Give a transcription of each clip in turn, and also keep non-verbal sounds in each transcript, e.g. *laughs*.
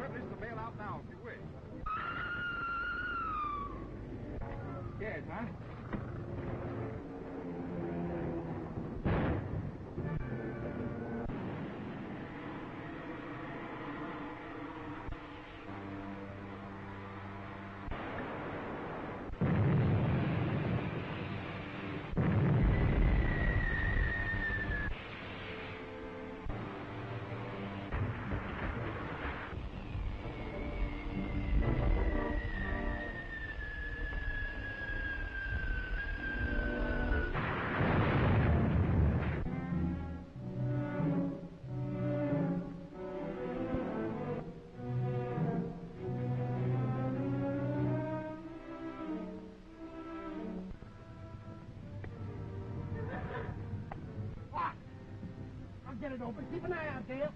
privilege to bail out now if you wish. Yes, huh? It open. Keep an eye out, Dale.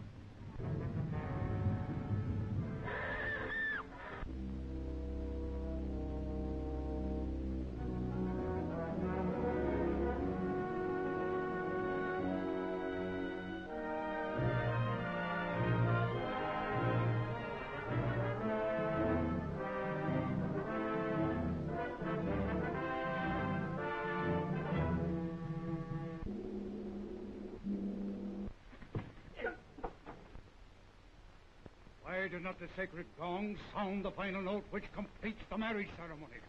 Not the sacred gong sound the final note which completes the marriage ceremony?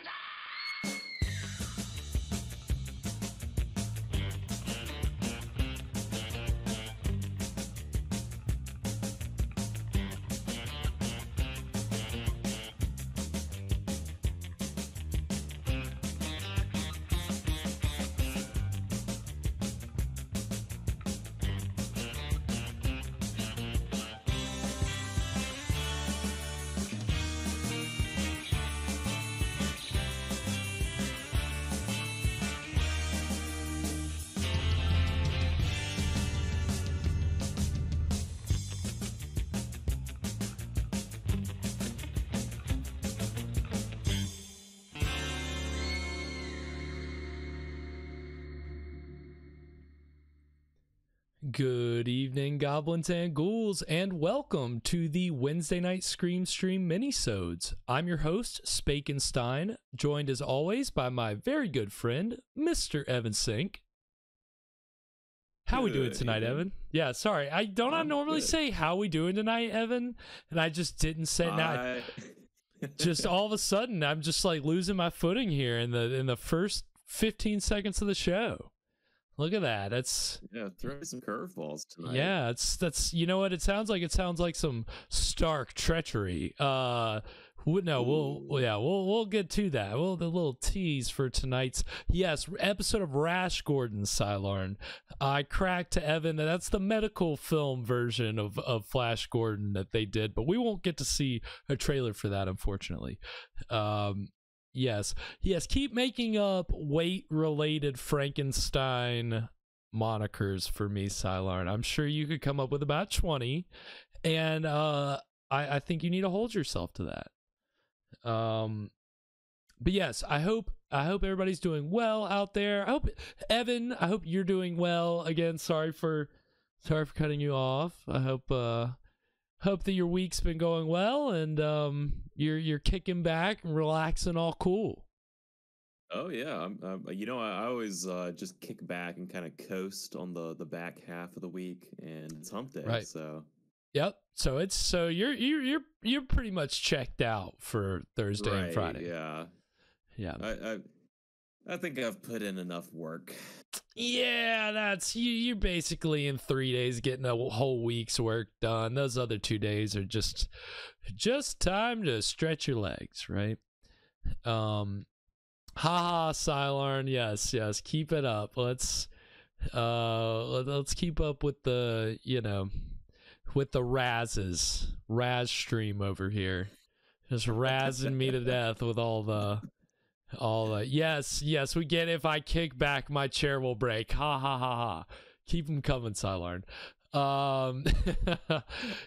Thunder! Good evening, goblins and ghouls, and welcome to the Wednesday Night Scream Stream minisodes. I'm your host, Spakenstein, joined as always by my very good friend, Mr. Evan Sink. How we doing tonight, evening. Evan? Yeah, sorry. I don't I I'm normally good. say how we doing tonight, Evan, and I just didn't say now. I- *laughs* just all of a sudden I'm just like losing my footing here in the in the first 15 seconds of the show. Look at that. That's yeah, throw some curveballs tonight. yeah, it's that's you know what it sounds like. It sounds like some stark treachery. Uh, w- no, we'll yeah, we'll we'll get to that. Well, the little tease for tonight's yes episode of Rash Gordon Silarn. I cracked to Evan. That's the medical film version of of Flash Gordon that they did, but we won't get to see a trailer for that, unfortunately. Um, yes, yes, keep making up weight related Frankenstein monikers for me, Silarn. I'm sure you could come up with about 20. And uh I, I think you need to hold yourself to that. Um but yes, I hope I hope everybody's doing well out there. I hope Evan, I hope you're doing well. Again, sorry for sorry for cutting you off. I hope uh hope that your week's been going well and um you're you're kicking back and relaxing all cool. Oh yeah, I'm, I'm, you know I, I always uh, just kick back and kind of coast on the the back half of the week, and it's hump day. Right. So Yep. So it's so you're you're you're you're pretty much checked out for Thursday and Friday. Yeah, Yeah. I, I I think I've put in enough work. Yeah, that's you. You're basically in three days getting a whole week's work done. Those other two days are just, just time to stretch your legs, right? Um, haha, Silarn. Yes, yes. Keep it up. Let's, uh, let- let's keep up with the, you know, with the razzes, Raz stream over here, just razzing me to *laughs* death with all the all the yes, yes, we get it. If I kick back, my chair will break. Ha ha ha ha. Keep them coming, Silarn. Um, I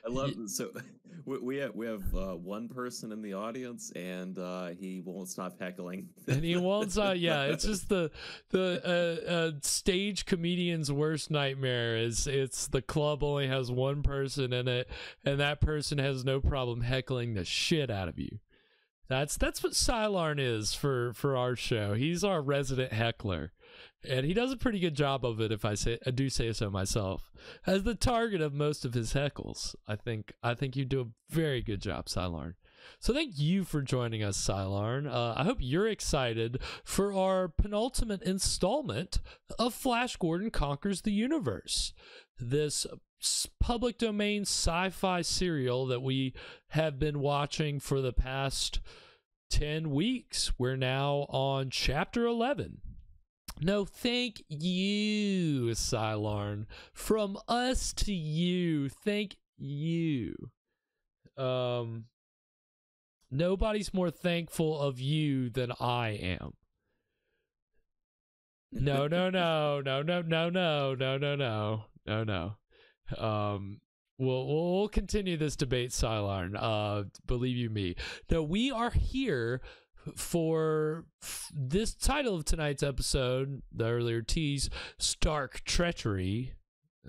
love *laughs* so *laughs* we, we have we have uh, one person in the audience, and uh, he won't stop heckling. and he won't. Uh, *laughs* yeah, it's just the the uh, uh, stage comedian's worst nightmare. Is it's the club only has one person in it, and that person has no problem heckling the shit out of you. That's that's what Silarn is for for our show. He's our resident heckler, and he does a pretty good job of it. If I say I do say so myself, as the target of most of his heckles, I think I think you do a very good job, Silarn. So thank you for joining us, Silarn. Uh, I hope you're excited for our penultimate installment of Flash Gordon Conquers the Universe. This public domain sci-fi serial that we have been watching for the past 10 weeks. We're now on chapter 11. No, thank you, Silarn. From us to you, thank you. Um, nobody's more thankful of you than I am. No, no, no, no, no, no, no, no, no, no, no. Um, we'll we'll continue this debate, Silarn. Uh, believe you me. No, we are here for this title of tonight's episode, the earlier tease, Stark Treachery.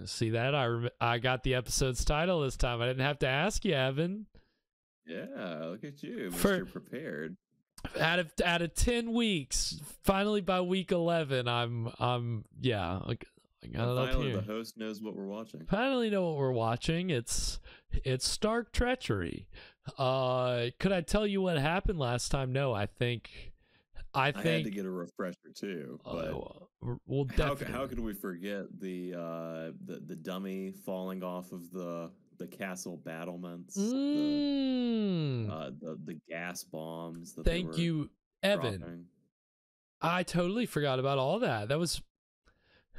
See that? I rem- I got the episode's title this time. I didn't have to ask you, Evan. yeah, look at you, Mister Prepared. Out of out of ten weeks, finally by week eleven, I'm I'm yeah, like I got it up Finally, here. the host knows what we're watching. finally know what we're watching. It's it's Stark Treachery. Uh, could I tell you what happened last time? No, I think I I had to get a refresher too, but uh, we'll how, definitely. how could we forget the uh the, the dummy falling off of the the castle battlements, the, Mm, uh, the the gas bombs. Thank you, Evan. dropping. I totally forgot about all that. That was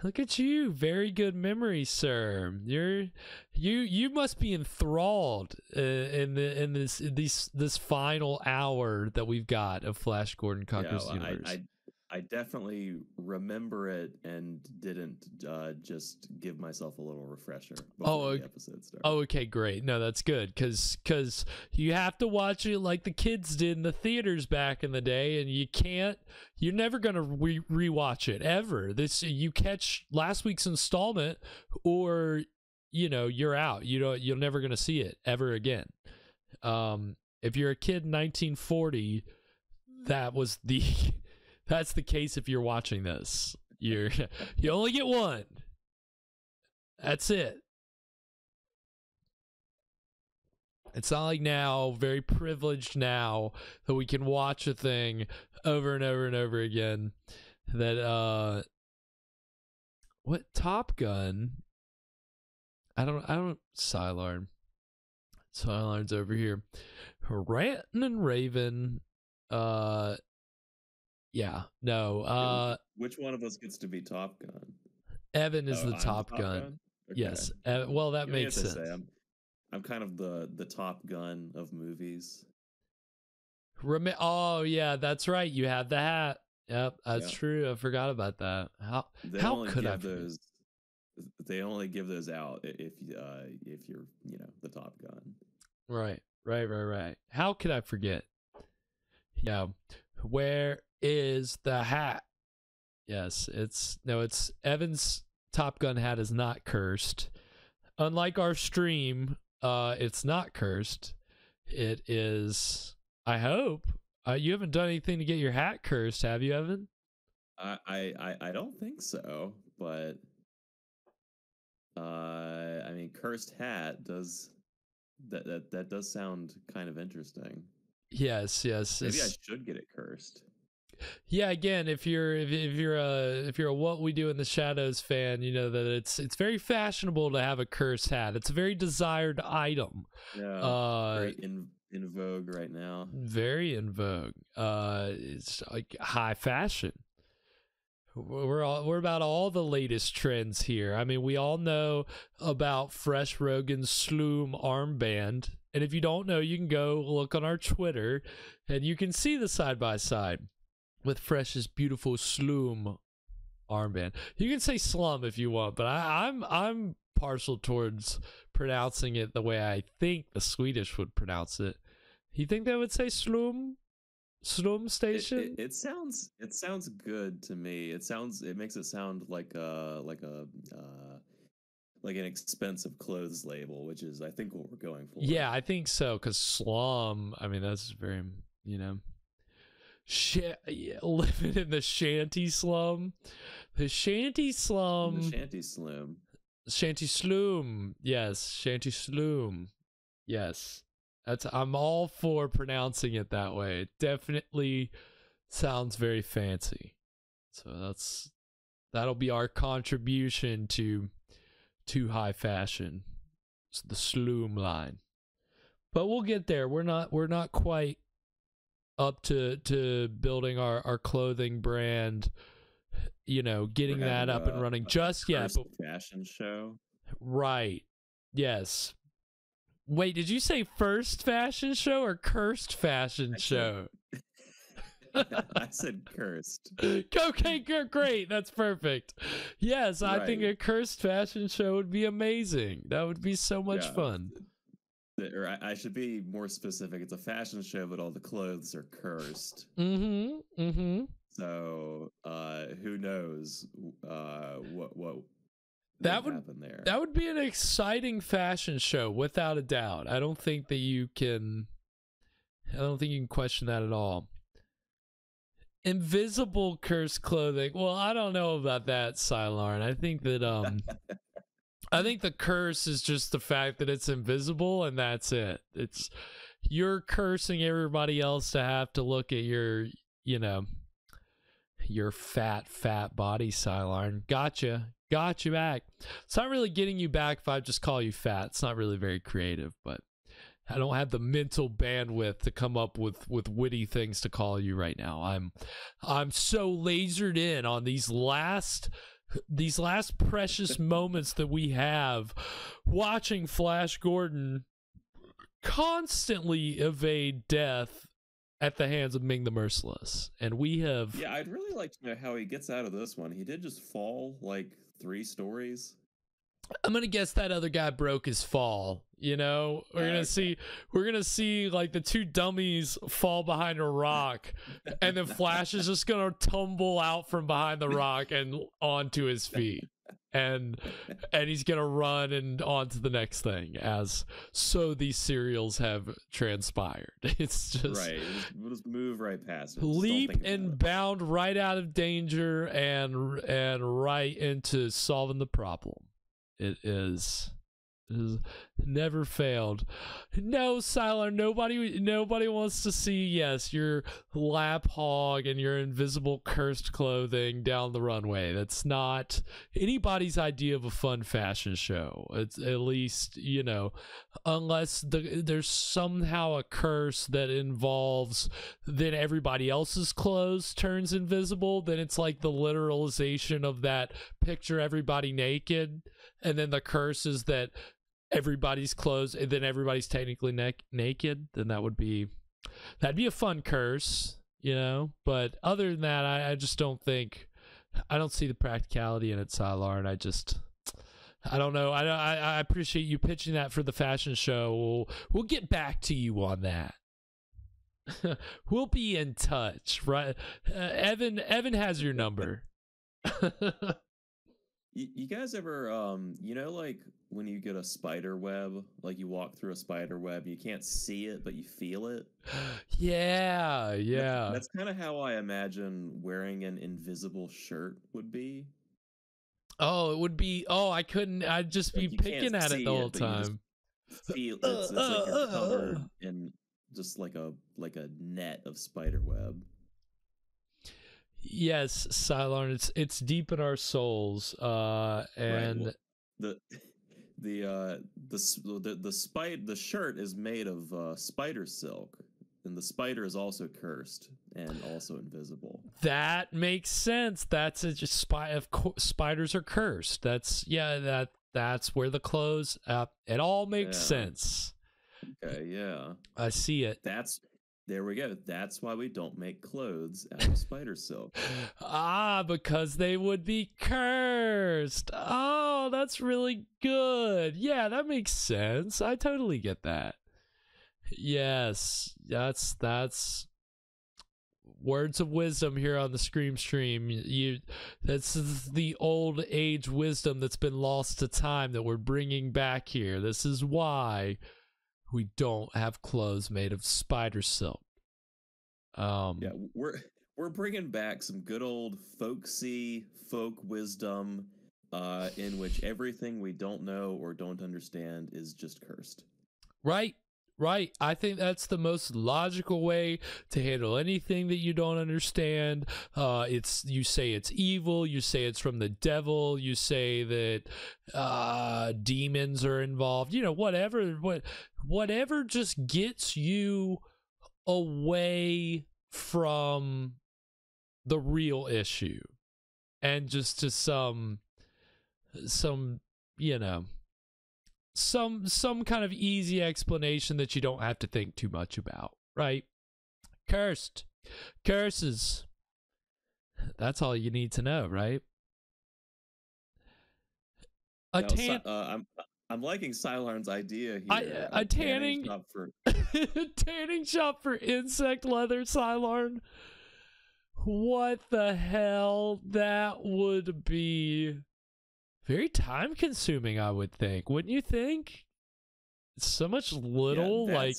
Look at you. Very good memory, sir. You're you you must be enthralled uh, in the in this in this this final hour that we've got of Flash Gordon Conquers Yeah, well, Universe. I, I I definitely remember it and didn't uh, just give myself a little refresher before Oh, the okay. Oh, okay, great. No, that's good because because you have to watch it like the kids did in the theaters back in the day, and you can't. You're never gonna re- rewatch it ever. This you catch last week's installment, or you know you're out. You don't. You're never gonna see it ever again. Um, if you're a kid in 1940, that was the. *laughs* That's the case if you're watching this. You're *laughs* you only get one. That's it. It's not like now, very privileged now, that we can watch a thing over and over and over again. That uh what Top Gun? I don't I don't Silarn. Silarn's over here. Ranton and Raven. Uh yeah, no. Uh Which one of us gets to be Top Gun? Evan is Oh, the I'm Top, Gun. Okay. Yes. Uh, well, that mean, makes sense. I'm, I'm kind of the the Top Gun of movies. Rem- oh yeah, that's right. You have the hat. Yep, that's Yeah. true. I forgot about that. How They how could I? forget? those? They only give those out if uh, if you're you know the Top Gun. Right, right, right, right. How could I forget? Yeah, Where is the hat? Yes, it's no, it's Evan's Top Gun hat is not cursed. Unlike our stream, uh, it's not cursed. It is. I hope uh, you haven't done anything to get your hat cursed, have you, Evan? I I I, don't think so, but uh, I mean, cursed hat does that that that does sound kind of interesting. Yes, yes. Maybe I should get it cursed. Yeah again if you're if, if you're a if you're a what we do in the shadows fan you know that it's it's very fashionable to have a cursed hat. It's a very desired item. Yeah, uh very in in vogue right now. very in vogue. Uh it's like high fashion. We're all we're about all the latest trends here. I mean we all know about fresh rogan's sloom armband and if you don't know you can go look on our twitter and you can see the side by side with fresh's beautiful sloom armband you can say slum if you want but I, i'm i'm partial towards pronouncing it the way i think the swedish would pronounce it you think they would say slum slum It, station it, it sounds it sounds good to me. It sounds it makes it sound like a like a uh, like an expensive clothes label, which is I think what we're going for. Yeah, I think so. Because slum, I mean, that's very, you know, sh- *laughs* living in the shanty slum. The shanty slum, the shanty slum. shanty slum. Yes, shanty slum. Yes, that's. I'm all for pronouncing it that way. It definitely sounds very fancy. So that's that'll be our contribution to to high fashion. It's the sloom line but we'll get there we're not we're not quite up to to building our our clothing brand you know getting that up and uh, running. just yet but fashion show. right. Yes. Wait did you say first fashion show or cursed fashion I show? *laughs* I said *laughs* cursed. okay great that's perfect. Yes i think a cursed fashion show would be amazing. That would be so much Yeah. fun Or I, I should be more specific. It's a fashion show, but all the clothes are cursed. mm-hmm mm-hmm So uh, who knows uh, what what That would- happen there? That would be an exciting fashion show, without a doubt. I don't think that you can. I don't think you can question that at all. Invisible cursed clothing. Well, I don't know about that, Silarn. I think that um, *laughs* I think the curse is just the fact that it's invisible, and that's it. It's you're cursing everybody else to have to look at your, you know, your fat, fat body, Silarn. Gotcha. Got you back. It's not really getting you back if I just call you fat. It's not really very creative, but I don't have the mental bandwidth to come up with with witty things to call you right now. I'm I'm so lasered in on these last these last precious *laughs* moments that we have watching Flash Gordon constantly evade death at the hands of Ming the Merciless. And we have yeah, I'd really like to know how he gets out of this one. He did just fall like three stories. I'm gonna guess that other guy broke his fall. You know, we're Yeah, gonna okay. see we're gonna see like the two dummies fall behind a rock, and then Flash is just gonna tumble out from behind the rock and onto his feet, and and he's gonna run and on to the next thing. As so these serials have transpired. *laughs* It's just right. We'll just move right past it. Leap and it. bound right out of danger and and right into solving the problem. It is it is never failed. No, Siler, nobody nobody wants to see yes, your lap hog and your invisible cursed clothing down the runway. That's not anybody's idea of a fun fashion show. It's at least, you know, unless the, there's somehow a curse that involves then everybody else's clothes turns invisible, then it's like the literalization of that picture everybody naked, and then the curse is that everybody's clothes and then everybody's technically neck naked, then that would be that'd be a fun curse, you know. But other than that, I, I just don't think I don't see the practicality in it, Silar, and I just I don't know. I, I I appreciate you pitching that for the fashion show. We'll we'll get back to you on that. *laughs* we'll be in touch, right? Uh, Evan, Evan has your number. *laughs* You, you guys ever, um, you know, like when you get a spider web, like you walk through a spider web, you can't see it, but you feel it. yeah, *gasps* yeah. That's, kind of how I imagine wearing an invisible shirt would be. Oh, it would be. Oh, I couldn't. I'd just be Like, picking at it the whole just time. Feel *laughs* Uh, it's, it's like you're uh, uh, covered in just like a like a net of spider web. Yes, Cylon, it's it's deep in our souls. Uh, and well, the *laughs* the uh the the the spider the shirt is made of uh, spider silk, and the spider is also cursed and also invisible. that makes sense. That's a just spy. Of course, spiders are cursed. That's yeah. That that's where the clothes. Uh, it all makes Yeah. sense. Okay, yeah, I see it. that's there we go. That's why we don't make clothes out of spider silk. *laughs* Ah, because they would be cursed. Oh, that's really good. Yeah, that makes sense. I totally get that. Yes, that's that's words of wisdom here on the Scream Stream. You that's the old age wisdom that's been lost to time that we're bringing back here. This is why we don't have clothes made of spider silk. Um Yeah, we're we're bringing back some good old folksy folk wisdom, uh, in which everything we don't know or don't understand is just cursed. Right. Right. I think that's the most logical way to handle anything that you don't understand. Uh it's you say it's evil, you say it's from the devil, you say that uh demons are involved. You know, whatever what whatever just gets you away from the real issue and just to some some you know some some kind of easy explanation that you don't have to think too much about, right? Cursed. Curses. That's all you need to know, right? A Si- tan uh, I'm I'm liking Cylon's idea here. I- of a tanning- shop for *laughs* tanning shop for insect leather, Cylon. What the hell? That would be very time consuming, I would think. Wouldn't you think? So much little, Yeah, like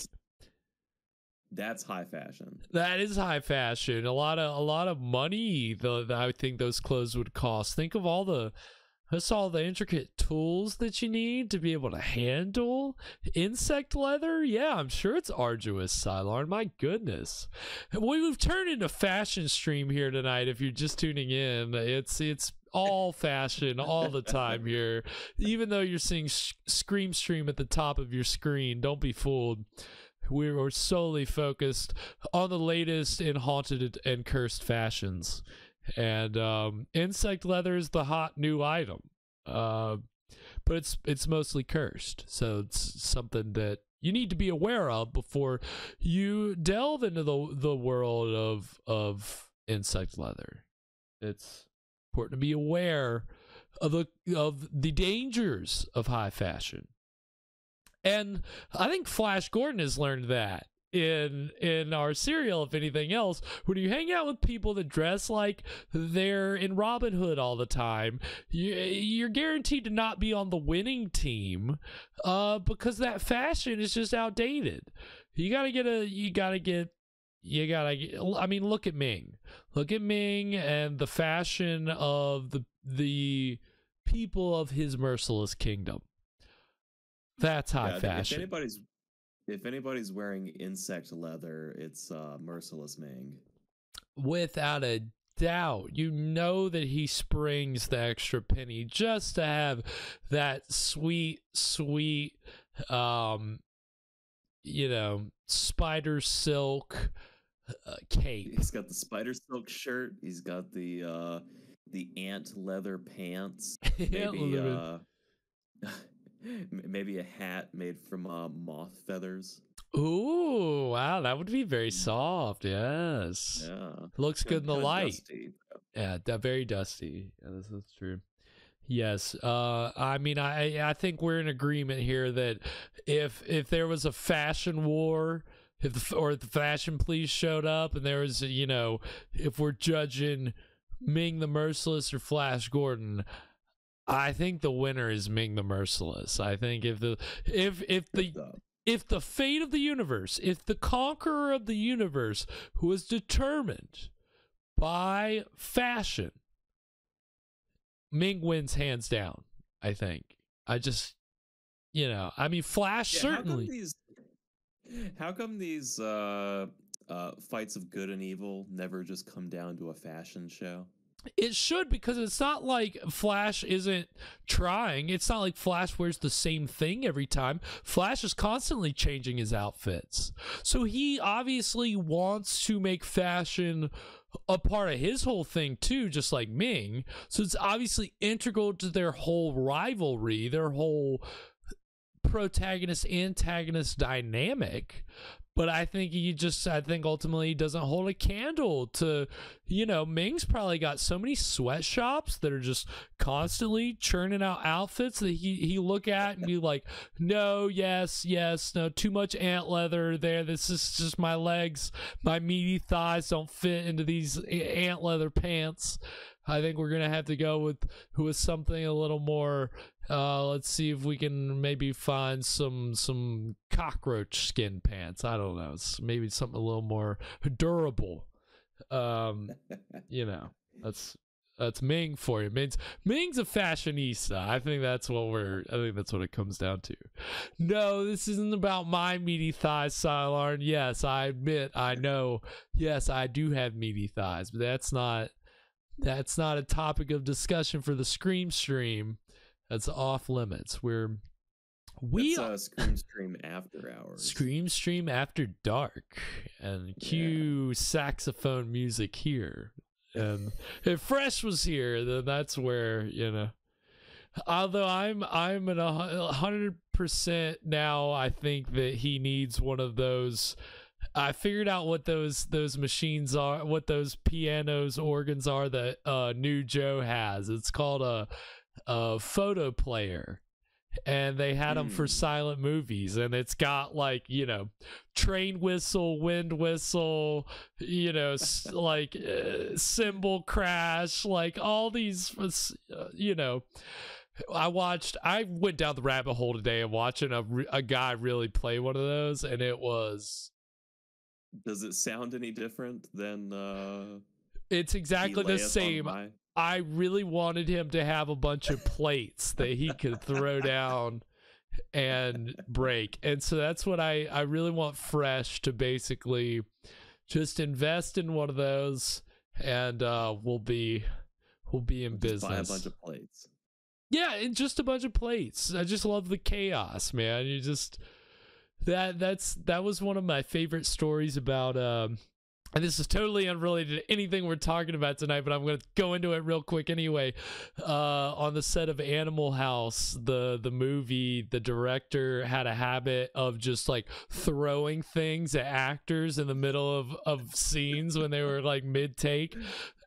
that's- high fashion. That is high fashion. A lot of a lot of money. Though I think those clothes would cost. Think of all the that's all the intricate tools that you need to be able to handle insect leather. Yeah, I'm sure it's arduous, Cylon. My goodness, we, we've turned into fashion stream here tonight. If you're just tuning in, it's it's all fashion all the time here. Even though you're seeing sh- Scream Stream at the top of your screen, don't be fooled. We are solely focused on the latest in haunted and cursed fashions. And um, insect leather is the hot new item. Uh, but it's it's mostly cursed. So it's something that you need to be aware of before you delve into the the world of of insect leather. It's important to be aware of the of the dangers of high fashion and I think Flash Gordon has learned that in in our serial, if anything else. When you hang out with people that dress like they're in Robin Hood all the time, you, you're guaranteed to not be on the winning team, uh, because that fashion is just outdated. You gotta get a, you gotta get. You gotta. I mean, look at Ming. Look at Ming and the fashion of the the people of his merciless kingdom. That's high Yeah, fashion. If anybody's if anybody's wearing insect leather, it's uh, Merciless Ming. Without a doubt. You know that he springs the extra penny just to have that sweet, sweet, um, you know, spider silk uh, cape. He's got the spider silk shirt. He's got the uh, the ant leather pants. *laughs* Maybe uh, *laughs* maybe a hat made from uh, moth feathers. Ooh, wow, that would be very soft. Yes. Yeah, Looks good in the light. dusty. Yeah, that very dusty. Yeah, this is true. Yes. Uh I mean I I think we're in agreement here that if if there was a fashion war if the or if the fashion police showed up and there was you know if we're judging Ming the Merciless or Flash Gordon, I think the winner is Ming the Merciless. I think if the if if the if the fate of the universe, if the conqueror of the universe who is determined by fashion, Ming wins hands down. I think. I just, you know, I mean, Flash Yeah, certainly. These, how come these uh, uh, fights of good and evil never just come down to a fashion show? It should because it's not like Flash isn't trying. It's not like Flash wears the same thing every time. Flash is constantly changing his outfits. So he obviously wants to make fashion a part of his whole thing too, just like Ming. So it's obviously integral to their whole rivalry, their whole protagonist antagonist dynamic but I think he just I think ultimately doesn't hold a candle to you know Ming's probably got so many sweatshops that are just constantly churning out outfits that he he look at and be like no yes yes no too much ant leather there this is just my legs my meaty thighs don't fit into these ant leather pants I think we're gonna have to go with with something a little more. Uh, let's see if we can maybe find some some cockroach skin pants. I don't know. It's maybe something a little more durable. Um, *laughs* you know, that's that's Ming for you. Ming's Ming's a fashionista. I think that's what we're. I think that's what it comes down to. No, this isn't about my meaty thighs, Silarn. Yes, I admit. I know. Yes, I do have meaty thighs, but that's not that's not a topic of discussion for the Scream stream. That's off limits. We're we uh, Scream Stream After Hours. Scream stream after dark and cue saxophone music here. *laughs* And if Fresh was here, then that's where you know. Although I'm I'm at a hundred percent now. I think that he needs one of those. I figured out what those those machines are, what those pianos, organs are that uh, New Joe has. It's called a, a photo player, and they had them for Hmm. silent movies. And it's got like you know, train whistle, wind whistle, you know, s- *laughs* like uh, cymbal crash, like all these, uh, you know. I watched. I went down the rabbit hole today and watching a re- a guy really play one of those, and it was Does it sound any different than uh, it's exactly the same. I really wanted him to have a bunch of plates that he could throw down and break. And so that's what I I really want Fresh to basically just invest in one of those and uh we'll be we'll be in Just buy a business. bunch of plates. Yeah, and just a bunch of plates. I just love the chaos, man. You just that that's that was one of my favorite stories about um and this is totally unrelated to anything we're talking about tonight, but I'm going to go into it real quick anyway. Uh, on the set of Animal House, the the movie, the director had a habit of just like throwing things at actors in the middle of of scenes when they were like mid take.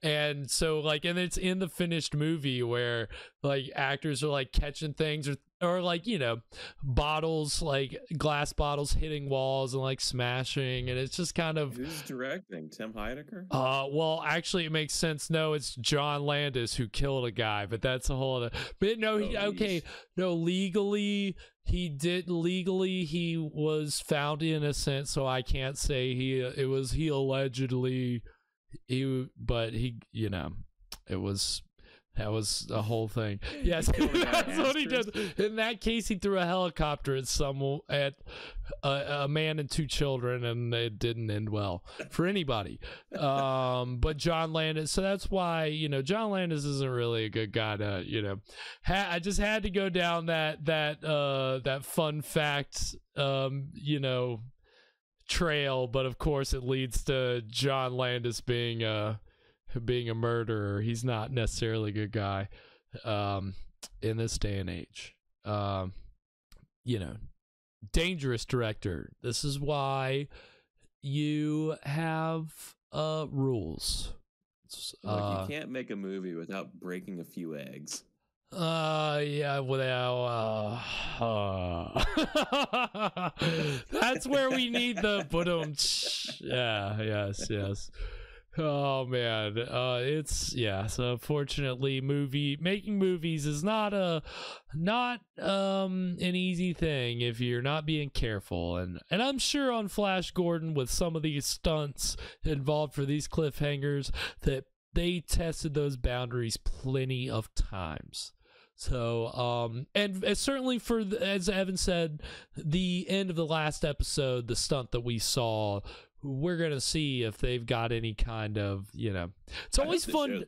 And so like and it's in the finished movie where like actors are like catching things or or like you know bottles like glass bottles hitting walls and like smashing and it's just kind of Who's directing? Tim Heidecker? uh well actually it makes sense no it's john landis who killed a guy but that's a whole other but no he, Oh, okay no legally he did legally he was found innocent so i can't say he it was he allegedly he but he you know it was that was a whole thing. Yes, killed a guy that's what he did. In that case, he threw a helicopter at some at a, a man and two children, and it didn't end well for anybody. Um, but John Landis, so that's why you know John Landis isn't really a good guy to you know. Ha- I just had to go down that that uh that fun fact um you know trail, but of course it leads to John Landis being a being a murderer. He's not necessarily a good guy um, in this day and age. Um, you know, dangerous director. This is why you have uh, rules. Look, uh, you can't make a movie without breaking a few eggs. Uh, yeah, well, uh, uh, *laughs* that's where we need the um. Yeah, yes, yes. Oh man, uh, it's yeah. So unfortunately, movie making movies is not a not um an easy thing if you're not being careful. And and I'm sure on Flash Gordon with some of these stunts involved for these cliffhangers that they tested those boundaries plenty of times. So, um, and, and certainly for the, as Evan said, the end of the last episode, the stunt that we saw we're gonna see if they've got any kind of you know. It's always fun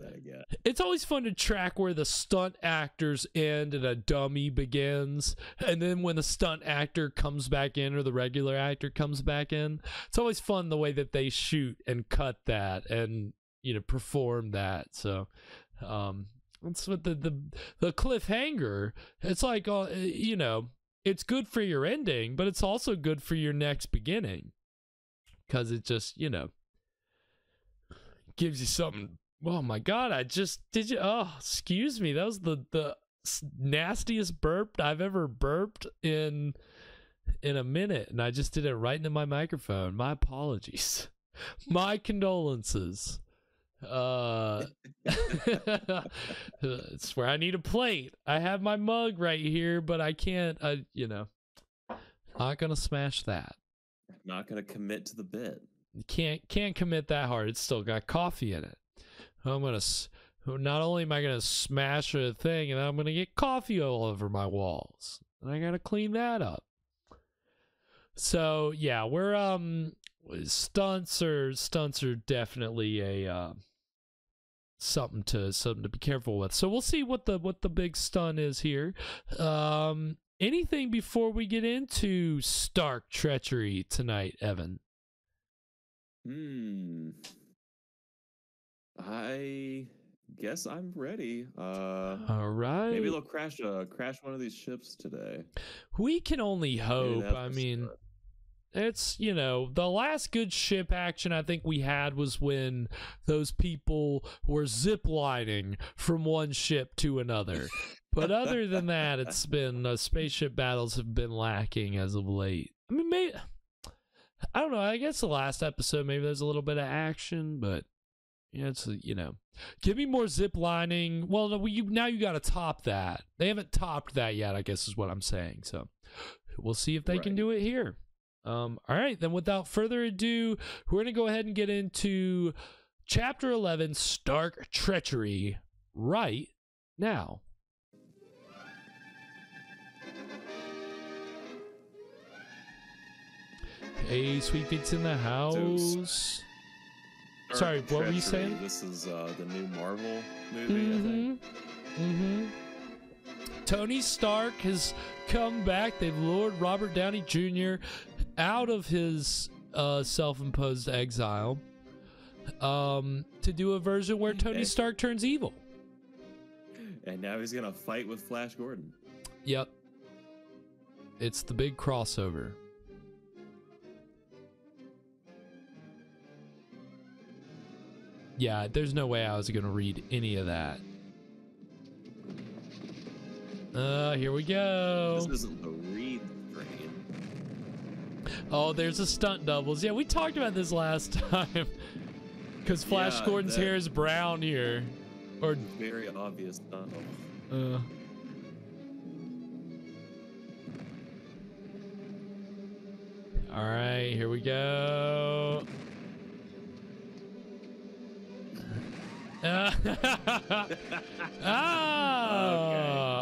it's always fun to track where the stunt actors end and a dummy begins and then when the stunt actor comes back in or the regular actor comes back in. It's always fun the way that they shoot and cut that and you know perform that so um that's what the the the cliffhanger it's like uh, you know it's good for your ending but it's also good for your next beginning because it just you know gives you something. Oh my god! I just did you? Oh, excuse me. That was the the nastiest burp I've ever burped in in a minute, and I just did it right into my microphone. My apologies. *laughs* My condolences. Uh, *laughs* it's where I need a plate. I have my mug right here, but I can't. I you know, not gonna smash that not to commit to the bit. Can't can't commit that hard. It's still got coffee in it. I'm gonna. Not only am I gonna smash a thing, and I'm gonna get coffee all over my walls, and I gotta clean that up. So yeah, we're um stunts are stunts are definitely a uh, something to something to be careful with. So we'll see what the what the big stunt is here. Um, anything before we get into Stark treachery tonight, Evan? Hmm. I guess I'm ready. Uh, All right. Maybe they'll crash uh crash one of these ships today. We can only hope. I mean, start. It's you know the last good ship action I think we had was when those people were ziplining from one ship to another. But other than that, it's been uh, spaceship battles have been lacking as of late. I mean, maybe I don't know. I guess the last episode maybe there's a little bit of action, but yeah, it's you know, give me more zip lining. Well, no, you, now you got to top that. They haven't topped that yet. I guess is what I'm saying. So we'll see if they right. can do it here. Um, all right, then without further ado, we're gonna go ahead and get into chapter 11, Stark Treachery, right now. Hey, Sweet Beats in the house. So, Sorry, what were you saying? This is uh, the new Marvel movie, mm-hmm. I think. Mm-hmm. Tony Stark has come back. They've lured Robert Downey Jr. out of his uh, self-imposed exile um, to do a version where Tony Stark turns evil. And now he's gonna fight with Flash Gordon. Yep. It's the big crossover. yeah, there's no way I was going to read any of that. Uh, here we go. This isn't the. Oh, there's a stunt doubles. Yeah, we talked about this last *laughs* time. Because Flash yeah, Gordon's hair is brown here. Or very obvious stunt Uh. All right, here we go. oh, *laughs* *laughs* okay. all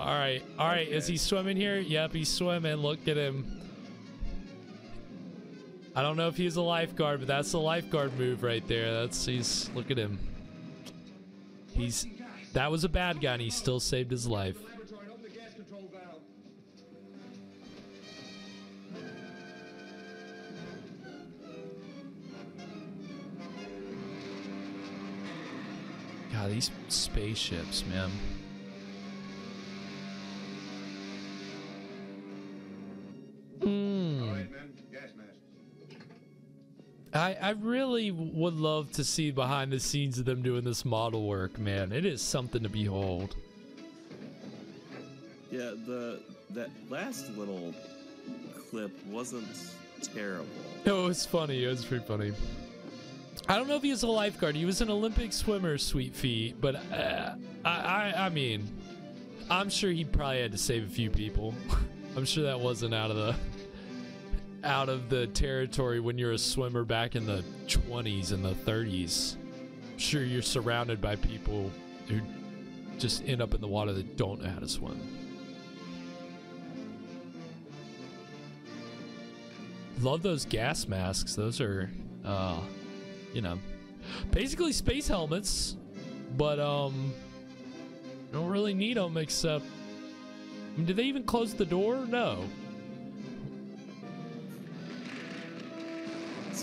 right, all right. Okay. Is he swimming here? Yep, he's swimming. Look at him. I don't know if he's a lifeguard, but that's the lifeguard move right there. That's he's look at him. He's that was a bad guy, and he still saved his life. God, these spaceships, man. I, I really would love to see behind the scenes of them doing this model work, man. It is something to behold. Yeah, the that last little clip wasn't terrible. No, It was funny. It was pretty funny. I don't know if he was a lifeguard. He was an Olympic swimmer, sweet feet. But uh, I, I, I mean, I'm sure he probably had to save a few people. *laughs* I'm sure that wasn't out of the out of the territory when you're a swimmer back in the 20s and the 30s. Sure you're surrounded by people who just end up in the water that don't know how to swim. Love those gas masks. Those are, uh, you know, basically space helmets, but um, don't really need them except. I mean, did they even close the door? No.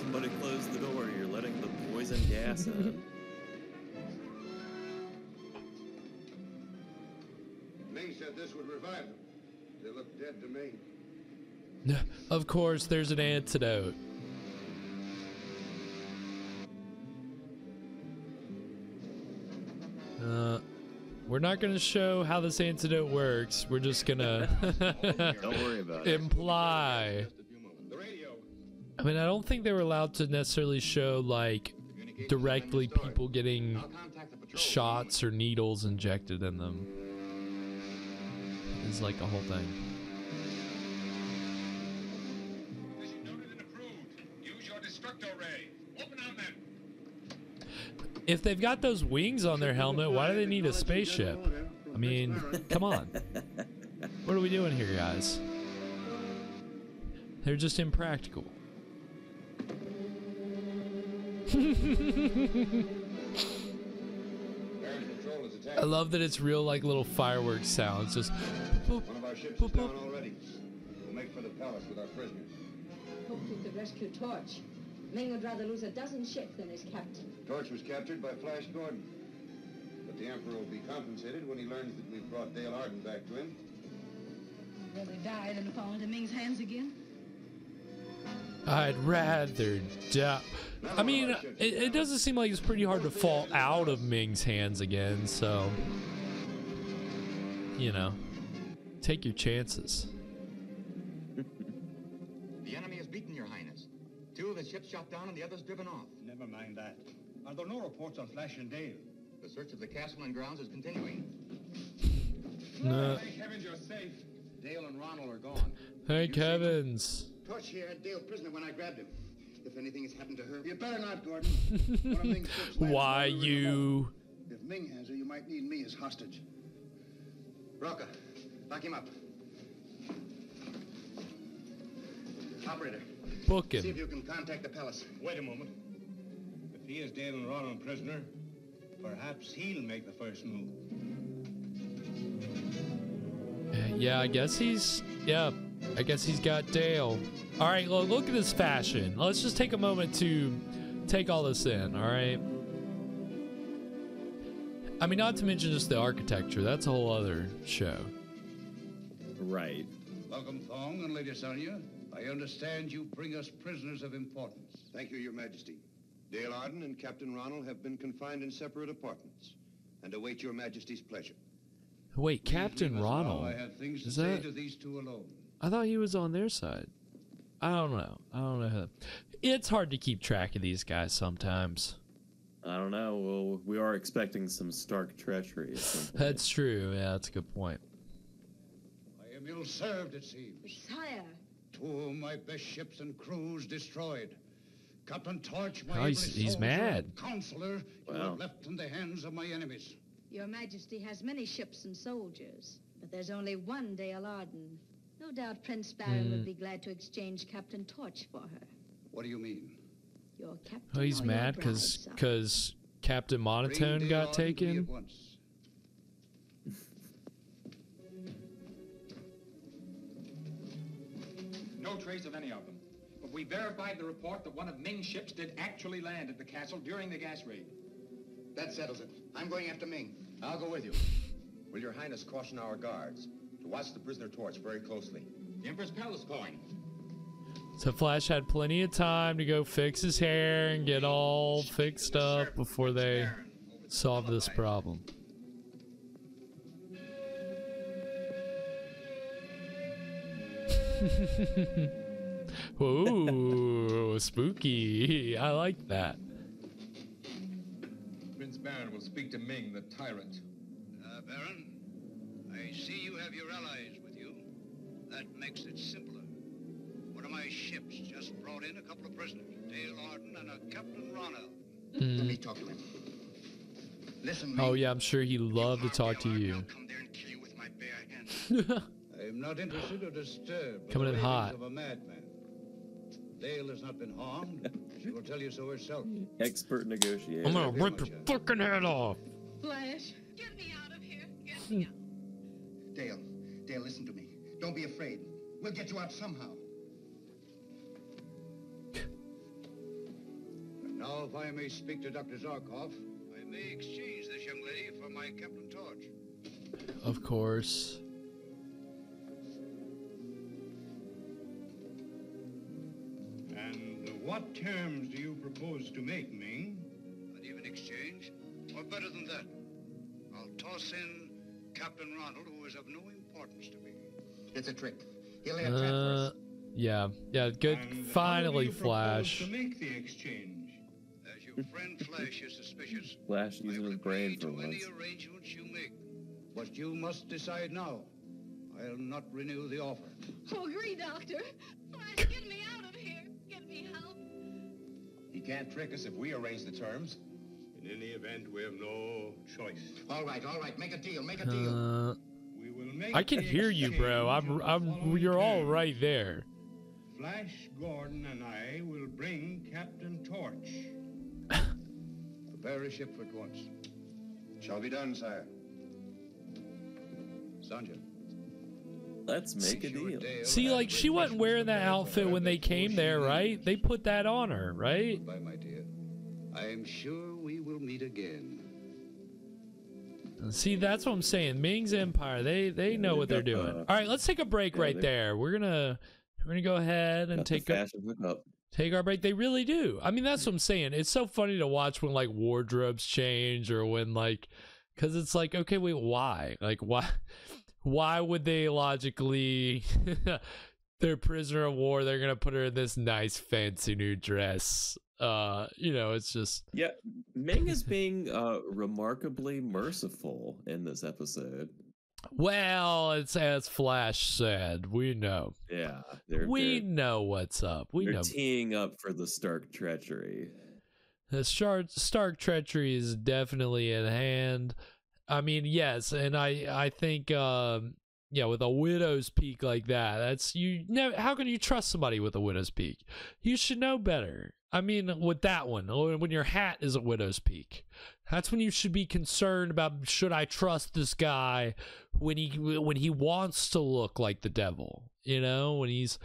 Somebody close the door. You're letting the poison gas in. Ming *laughs* said this would revive them. They look dead to me. *laughs* Of course, there's an antidote. Uh, we're not going to show how this antidote works. We're just going *laughs* to Don't worry about it. imply. Mean, I don't think they were allowed to necessarily show like directly people getting shots or needles injected in them. It's like a whole thing. If they've got those wings on their helmet, why do they need a spaceship? I mean, come on. What are we doing here, guys? They're just impractical. Air Patrol is I love that it's real, like little fireworks sounds. Just boop, One of our ships boop, is down boop. already. We'll make for the palace with our prisoners. Hope we could rescue Torch. Ming would rather lose a dozen ships than his captain. Torch was captured by Flash Gordon. But the Emperor will be compensated when he learns that we've brought Dale Arden back to him. Rather die than fall into Ming's hands again. I'd rather die. I mean, it, it doesn't seem like it's pretty hard to fall out of Ming's hands again, so. You know, take your chances. The enemy has beaten, Your Highness. Two of the ships shot down and the others driven off. Never mind that. Are there no reports on Flash and Dale? The search of the castle and grounds is continuing. No. Thank heavens you're safe. Dale and Ronal are gone. Hey, Kevin's. Torch here had Dale prisoner when I grabbed him. If anything has happened to her... You better not, Gordon. *laughs* One of Ming's Why on the river you? If Ming has her, you might need me as hostage. Roka, lock him up. Operator, Book see if you can contact the palace. Wait a moment. If he is Dale and Ronal prisoner, perhaps he'll make the first move. Uh, yeah, I guess he's. Yeah, I guess he's got Dale. All right, look, look at this fashion. Let's just take a moment to take all this in. All right. I mean, not to mention just the architecture. That's a whole other show. Right. Welcome, Thong and Lady Sonja. I understand you bring us prisoners of importance. Thank you, Your Majesty. Dale Arden and Captain Ronal have been confined in separate apartments and await Your Majesty's pleasure. Wait, Captain leave us now. Ronal. I have things to Is say that- to these two alone. I thought he was on their side. I don't know. I don't know. How... It's hard to keep track of these guys sometimes. I don't know. Well, we are expecting some stark treachery at some point. That's true. Yeah, that's a good point. I am ill-served, it seems. Sire, Two of my best ships and crews destroyed. Captain Torch, my Oh, he's- ablest he's soldier mad. and counselor, you Wow. have left in the hands of my enemies. Your Majesty has many ships and soldiers, but there's only one Dale Arden. No doubt Prince Barin would hmm. be glad to exchange Captain Torch for her. What do you mean? Your oh, captain Oh, he's mad because because Captain Monotone Dale got Arden to me taken. No trace of any of them. But we verified the report that one of Ming's ships did actually land at the castle during the gas raid. That settles it. I'm going after Ming. I'll go with you. Will Your Highness caution our guards to watch the prisoner Torch very closely? The Emperor's palace calling. So Flash had plenty of time to go fix his hair and get all fixed up before they solve this problem. *laughs* Ooh, spooky. I like that. Prince Barin will speak to Ming, the tyrant. Uh, Barin, I see you have your allies with you. That makes it simpler. One of my ships just brought in a couple of prisoners, Dale Arden and a Captain Ronal. Mm. Let me talk to him. Listen, Oh yeah, I'm sure he'd love to talk to you. *laughs* I'm not interested or disturbed. Coming in hot. Of a madman. Dale has not been harmed. she will tell you so herself. Expert negotiator. I'm gonna rip your fucking head off. Flash. Get me out of here. Get me *laughs* out. Dale, Dale, listen to me. Don't be afraid. We'll get you out somehow. And now, if I may speak to Dr. Zarkov, I may exchange this young lady for my Captain Torch. Of course. And what terms do you propose to make, Ming? Not even exchange, or better than that. I'll toss in Captain Ronal, who is of no importance to me. It's a trick. He'll Uh, yeah, yeah. Good. And how Finally, do you Flash. To make the exchange. As your friend Flash is suspicious, Flash using his brain for to any once. arrangements you make. But you must decide now. I'll not renew the offer. Oh, agree, Doctor. Flash, get me out of here. Get me help. He can't trick us if we arrange the terms. In any event, we have no choice. All right, all right. Make a deal. Make a deal. Uh, We will make I can hear you, bro. I'm, exchange on the I'm. You're all right there. Flash Gordon and I will bring Captain Torch. Prepare a ship for at once. Shall be done, sire. Sonja. Let's make a deal. See, like she wasn't wearing that outfit when they came there, right? They put that on her, right? Goodbye, my dear. I am sure we will meet again. See, that's what I'm saying. Ming's Empire, they they know what they're doing. All right, let's take a break yeah, right there. We're gonna we're gonna go ahead and take a, fashion take our break. They really do. I mean, that's what I'm saying. It's so funny to watch when like wardrobes change or when like, because it's like, okay, wait, why? Like, why? *laughs* Why would they logically? *laughs* They're prisoner of war. They're gonna put her in this nice, fancy new dress. Uh, you know, it's just Yeah, Ming is being uh remarkably merciful in this episode. well, it's as Flash said. We know. Yeah, they're we they're, know what's up. We know teeing up for the Stark treachery. the Stark, Stark treachery is definitely at hand. I mean, yes, and I I think um yeah, with a widow's peak like that, that's you never how can you trust somebody with a widow's peak? You should know better. I mean, with that one, when your hat is a widow's peak, that's when you should be concerned about should I trust this guy when he when he wants to look like the devil, you know, when he's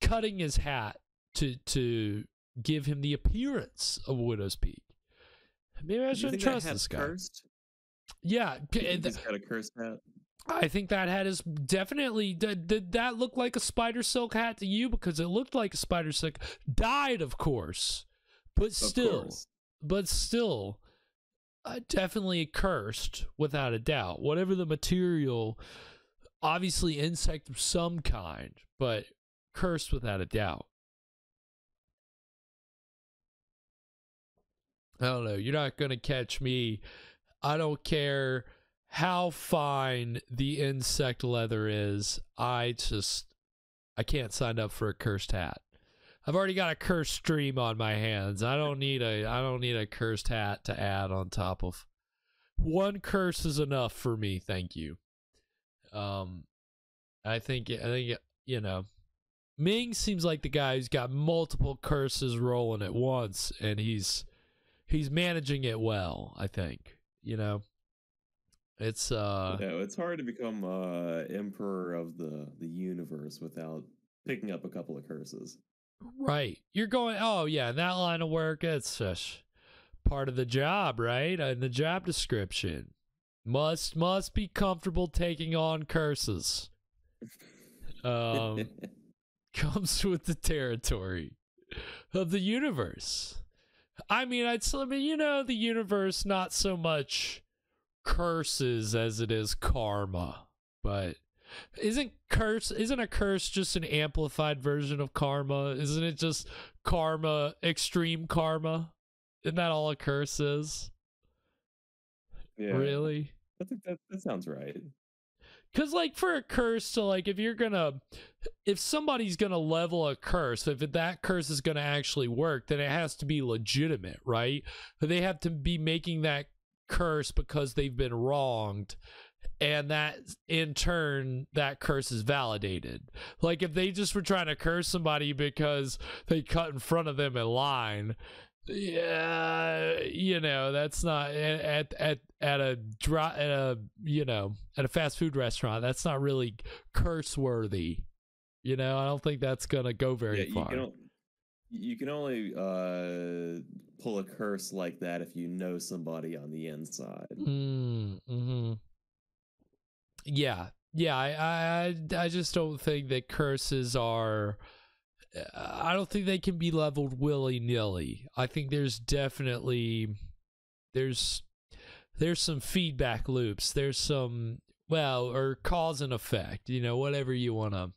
cutting his hat to to give him the appearance of a widow's peak. Maybe I shouldn't trust this guy. Cursed? Yeah, you think he's got a cursed hat. I think that hat is definitely. Did, did that look like a spider silk hat to you? Because it looked like a spider silk. Died, of course, but still, course. but still, uh, definitely cursed without a doubt. Whatever the material, obviously insect of some kind, but cursed without a doubt. I don't know. You're not going to catch me. I don't care how fine the insect leather is. I just I can't sign up for a cursed hat. I've already got a cursed stream on my hands. I don't need a I don't need a cursed hat to add on top of. One curse is enough for me, thank you. Um I think I think you know Ming seems like the guy who's got multiple curses rolling at once and he's he's managing it well, I think. You know. It's uh no, it's hard to become uh emperor of the the universe without picking up a couple of curses. right. You're going oh yeah, in that line of work it's just part of the job, right? In the job description. Must must be comfortable taking on curses. *laughs* Um *laughs* comes with the territory of the universe. I mean, I'd I mean, you know, the universe not so much curses as it is karma, but Isn't curse isn't a curse just an amplified version of karma? Isn't it just karma, extreme karma? Isn't that all a curse is? Yeah. Really? I think that, that sounds right. Cause like for a curse to like if you're gonna if somebody's gonna level a curse, if that curse is gonna actually work, then it has to be legitimate, right? They have to be making that curse because they've been wronged and that in turn that curse is validated. Like if they just were trying to curse somebody because they cut in front of them in line yeah you know that's not at at at a dry at a you know at a fast food restaurant that's not really curse worthy. You know i don't think that's gonna go very yeah, far. you can, you can only uh pull a curse like that if you know somebody on the inside mm, mm-hmm. yeah yeah I, I i just don't think that curses are I don't think they can be leveled willy nilly. I think there's definitely there's there's some feedback loops. There's some well or cause and effect. You know, whatever you want to,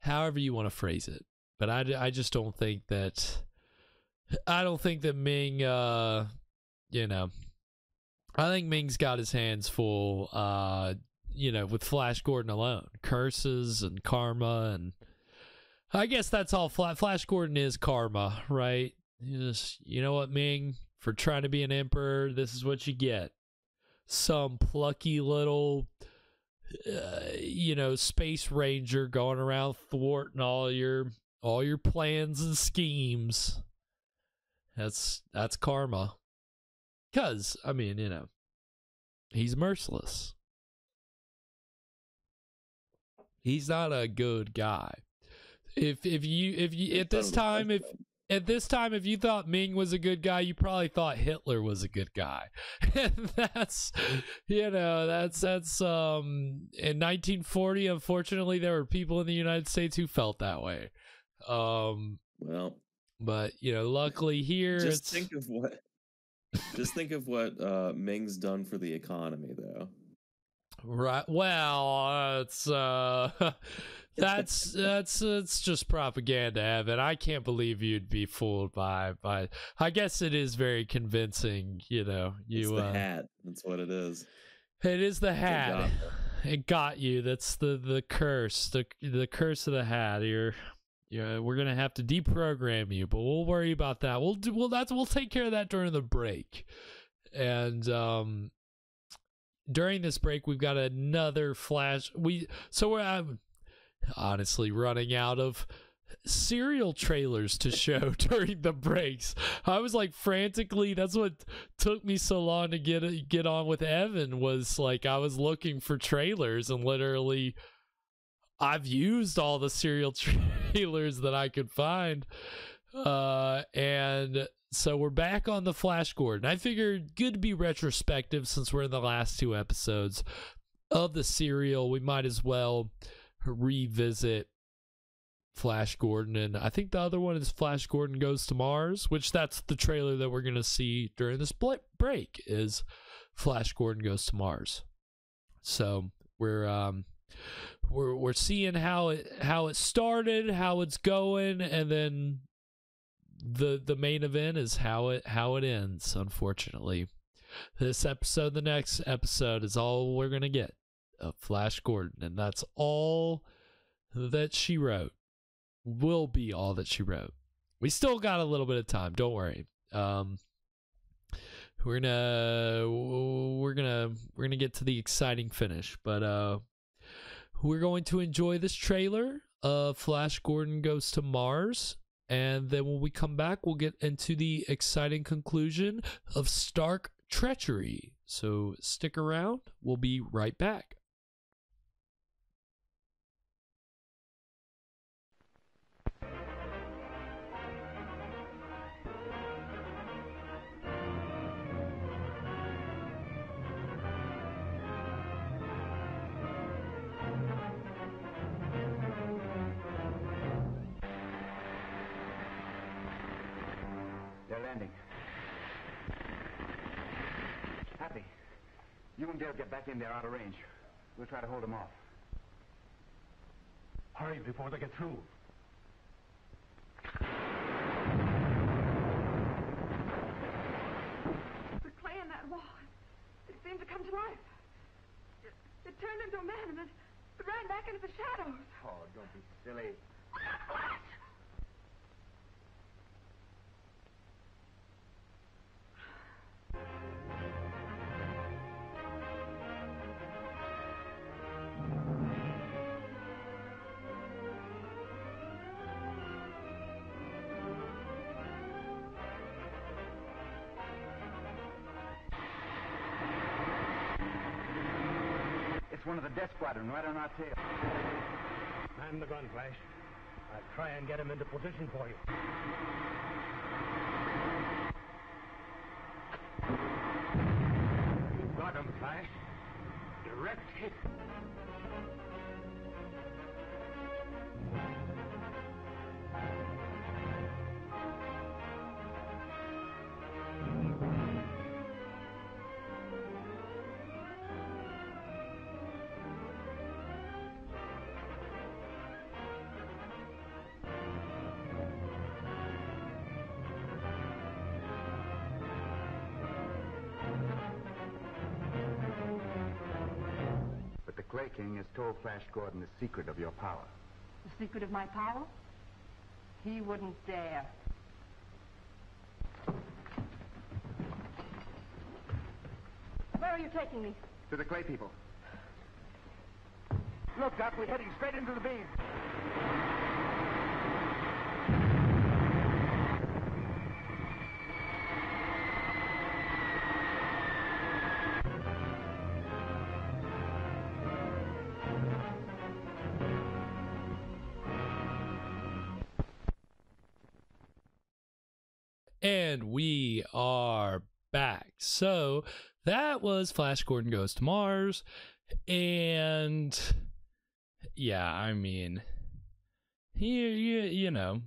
however you want to phrase it. But I, I just don't think that I don't think that Ming. Uh, you know, I think Ming's got his hands full. Uh, you know, with Flash Gordon alone, curses and karma and I guess that's all Flash Gordon is karma, right? You just you know what, Ming? For trying to be an emperor, this is what you get. Some plucky little uh, you know, space ranger going around thwarting all your all your plans and schemes. That's that's karma. Cuz, I mean, you know, he's merciless. He's not a good guy. If if you if you at this time if at this time if you thought Ming was a good guy, you probably thought Hitler was a good guy. *laughs* and that's you know, that's that's um in 1940 unfortunately there were people in the United States who felt that way. Um well, but you know, luckily here just think of what just think of what uh Ming's done for the economy though. Right. Well, uh, it's uh *laughs* that's *laughs* that's it's just propaganda, Evan. I can't believe you'd be fooled by by. I guess it is very convincing. You know, you it's the uh, hat. That's what it is. It is the hat. It got you. That's the the curse. The the curse of the hat. You're. Yeah, we're gonna have to deprogram you, but we'll worry about that. We'll do. Well, that's we'll take care of that during the break, and um, during this break we've got another flash. We so we're. Um, honestly running out of serial trailers to show *laughs* during the breaks. I was like frantically that's what took me so long to get get on with Evan was like I was looking for trailers and literally I've used all the serial *laughs* trailers that I could find. Uh and so we're back on the Flash Gordon. I figured good to be retrospective since we're in the last two episodes of the serial. We might as well revisit Flash Gordon, and I think the other one is Flash Gordon Goes to Mars, which that's the trailer that we're gonna see during this break is Flash Gordon Goes to Mars. So we're um we're we're seeing how it how it started, how it's going, and then the the main event is how it how it ends. Unfortunately, this episode, the next episode, is all we're gonna get of Flash Gordon, and that's all that she wrote. Will be all that she wrote. We still got a little bit of time. Don't worry. Um, we're gonna we're gonna we're gonna get to the exciting finish, but uh, we're going to enjoy this trailer of Flash Gordon goes to Mars. And then when we come back, we'll get into the exciting conclusion of Stark Treachery. So stick around. We'll be right back. You and Dale get back in there out of range. We'll try to hold them off. Hurry before they get through. The clay in that wall, it seemed to come to life. It, it turned into a man and then it ran back into the shadows. Oh, don't be silly. Of the death squadron right on our tail. Man the gun, Flash. I'll try and get him into position for you. You got him, Flash. Direct hit. But the Clay King has told Flash Gordon the secret of your power. The secret of my power? He wouldn't dare. Where are you taking me? To the Clay people. Look, Doc, we're heading straight into the beam. And we are back. So that was Flash Gordon Goes to Mars. And yeah, I mean, you, you, you know,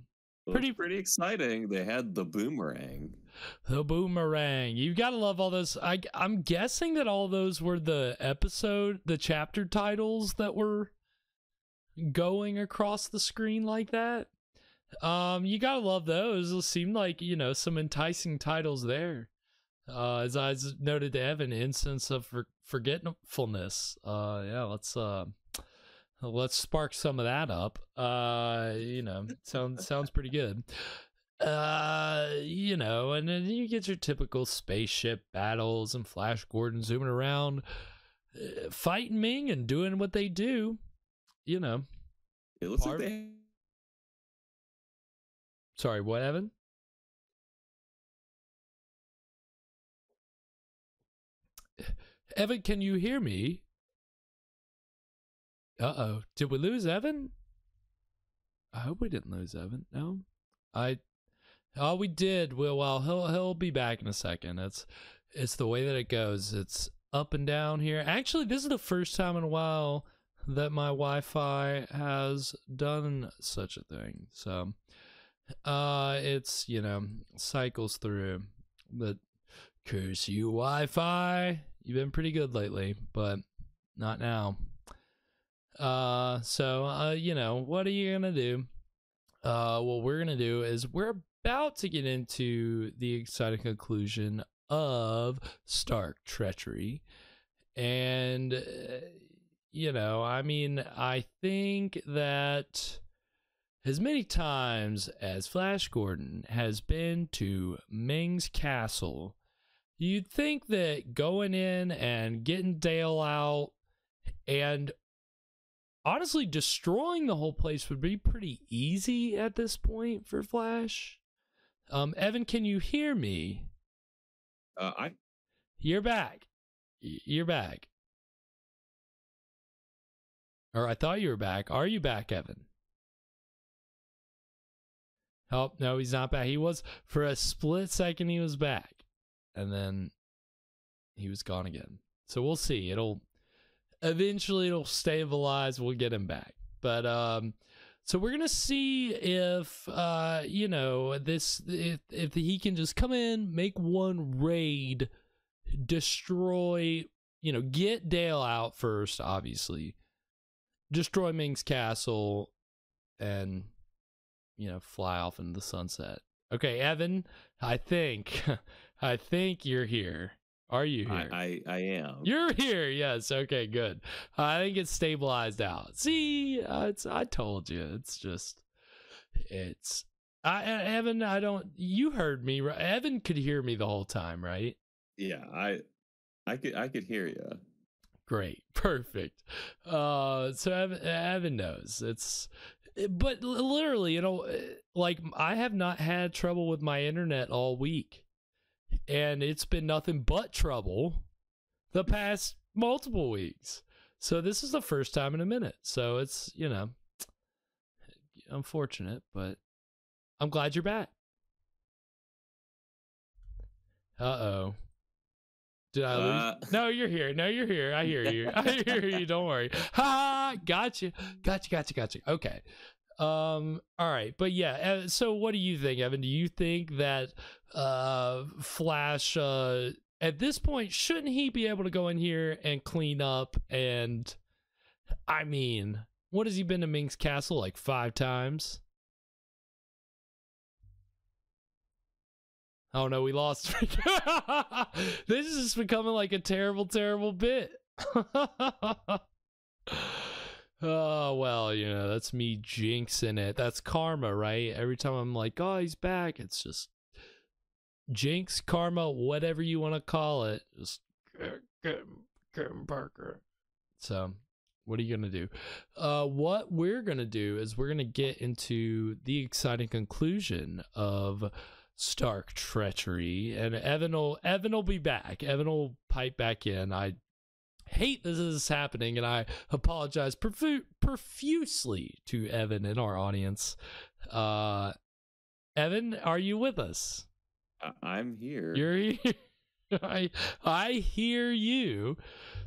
pretty pretty exciting. They had the boomerang. The boomerang. You gotta love all those. I I'm guessing that all those were the episode, the chapter titles that were going across the screen like that. Um, you gotta love those. It seemed like you know some enticing titles there. Uh, as I noted to Evan, instance of for- forgetfulness. Uh, yeah, let's uh, let's spark some of that up. Uh, you know, sounds sounds pretty good. Uh, you know, and then you get your typical spaceship battles and Flash Gordon zooming around, uh, fighting Ming and doing what they do. You know, It looks Part- like they Sorry, what, Evan? Evan, can you hear me? Uh oh. Did we lose Evan? I hope we didn't lose Evan. No. I Oh we did. Well well he'll he'll be back in a second. It's it's the way that it goes. It's up and down here. Actually, this is the first time in a while that my Wi-Fi has done such a thing. So uh it's you know cycles through but curse you wi-fi you've been pretty good lately but not now. Uh so uh you know what are you gonna do? Uh what we're gonna do is we're about to get into the exciting conclusion of stark treachery and uh, you know i mean i think that as many times as Flash Gordon has been to Ming's castle, you'd think that going in and getting Dale out and honestly destroying the whole place would be pretty easy at this point for Flash. Um, Evan, can you hear me? uh, I You're back. You're back. Or I thought you were back. Are you back, Evan? Oh, no, he's not back. He was, for a split second, he was back. And then he was gone again. So we'll see. It'll, eventually, it'll stabilize. We'll get him back. But, um, so we're gonna see if uh you know this if if he can just come in, make one raid, destroy you know get Dale out first, obviously, destroy Ming's castle, and you know fly off into the sunset. Okay, Evan, I think *laughs* I think you're here. Are you here? I, I, I am. You're here. Yes. Okay. Good. I think it's stabilized out. See, uh, it's. I told you. It's just. It's. I Evan. I don't. You heard me. Right? Evan could hear me the whole time, right? Yeah. I. I could. I could hear you. Great. *laughs* Perfect. Uh. So Evan, Evan knows. It's. But literally, you know, eh, like I have not had trouble with my internet all week and it's been nothing but trouble the past multiple weeks. So this is the first time in a minute. So it's, you know, unfortunate, but I'm glad you're back. Uh-oh. Did I lose? Uh, no, you're here. No, you're here. I hear you. I *laughs* hear you. Don't worry. Ha! Ha. Gotcha. Gotcha. Gotcha. Gotcha. Okay. Um. All right. But yeah. So, what do you think, Evan? Do you think that uh, Flash, uh, at this point, shouldn't he be able to go in here and clean up? And I mean, what has he been to Ming's castle like five times? Oh no, we lost. *laughs* this is just becoming like a terrible, terrible bit. *laughs* oh well, you know, that's me jinxing it. That's karma, right? Every time I'm like, oh, he's back, it's just jinx, karma, whatever you want to call it. Just get, Parker. So, what are you gonna do? Uh, what we're gonna do is we're gonna get into the exciting conclusion of Stark treachery, and Evan will Evan will be back. Evan will pipe back in. I hate this is happening, and I apologize profu- profusely to Evan and our audience. Uh, Evan, are you with us? I'm here. You're here. *laughs* I I hear you.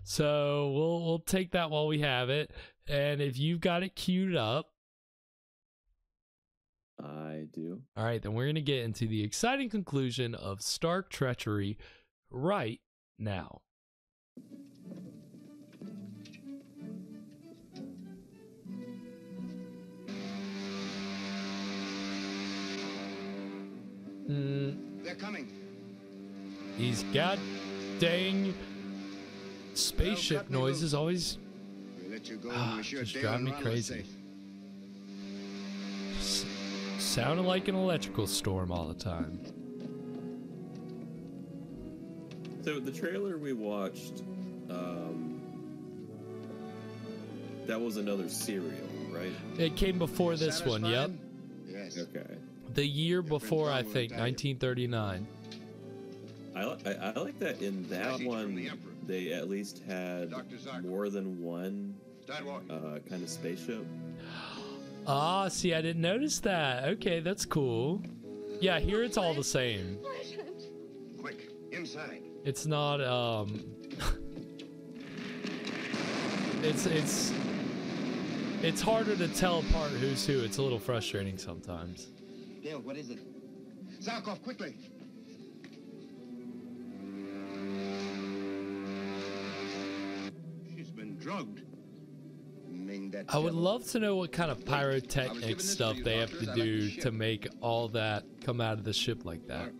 So we'll we'll take that while we have it. And if you've got it queued up, I do. All right, then we're going to get into the exciting conclusion of Stark treachery right now. Mm, they're coming. These god dang spaceship well, noises always ah, just drive me crazy. S- sounding like an electrical storm all the time. So the trailer we watched, um, that was another serial, right? It came before this Satisfied? one. Yep. Yes. Okay the year before, I think, 1939. I, I, I like that in that one they at least had more than one uh, kind of spaceship. Ah, see, I didn't notice that. Okay, that's cool. Yeah, here it's all the same. Quick, inside. It's not um *laughs* It's it's it's harder to tell apart who's who. It's a little frustrating sometimes. Dale, what is it? Zarkov, quickly! She's been drugged. I would love to know what kind of pyrotechnic stuff they have to do to make all that come out of the ship like that.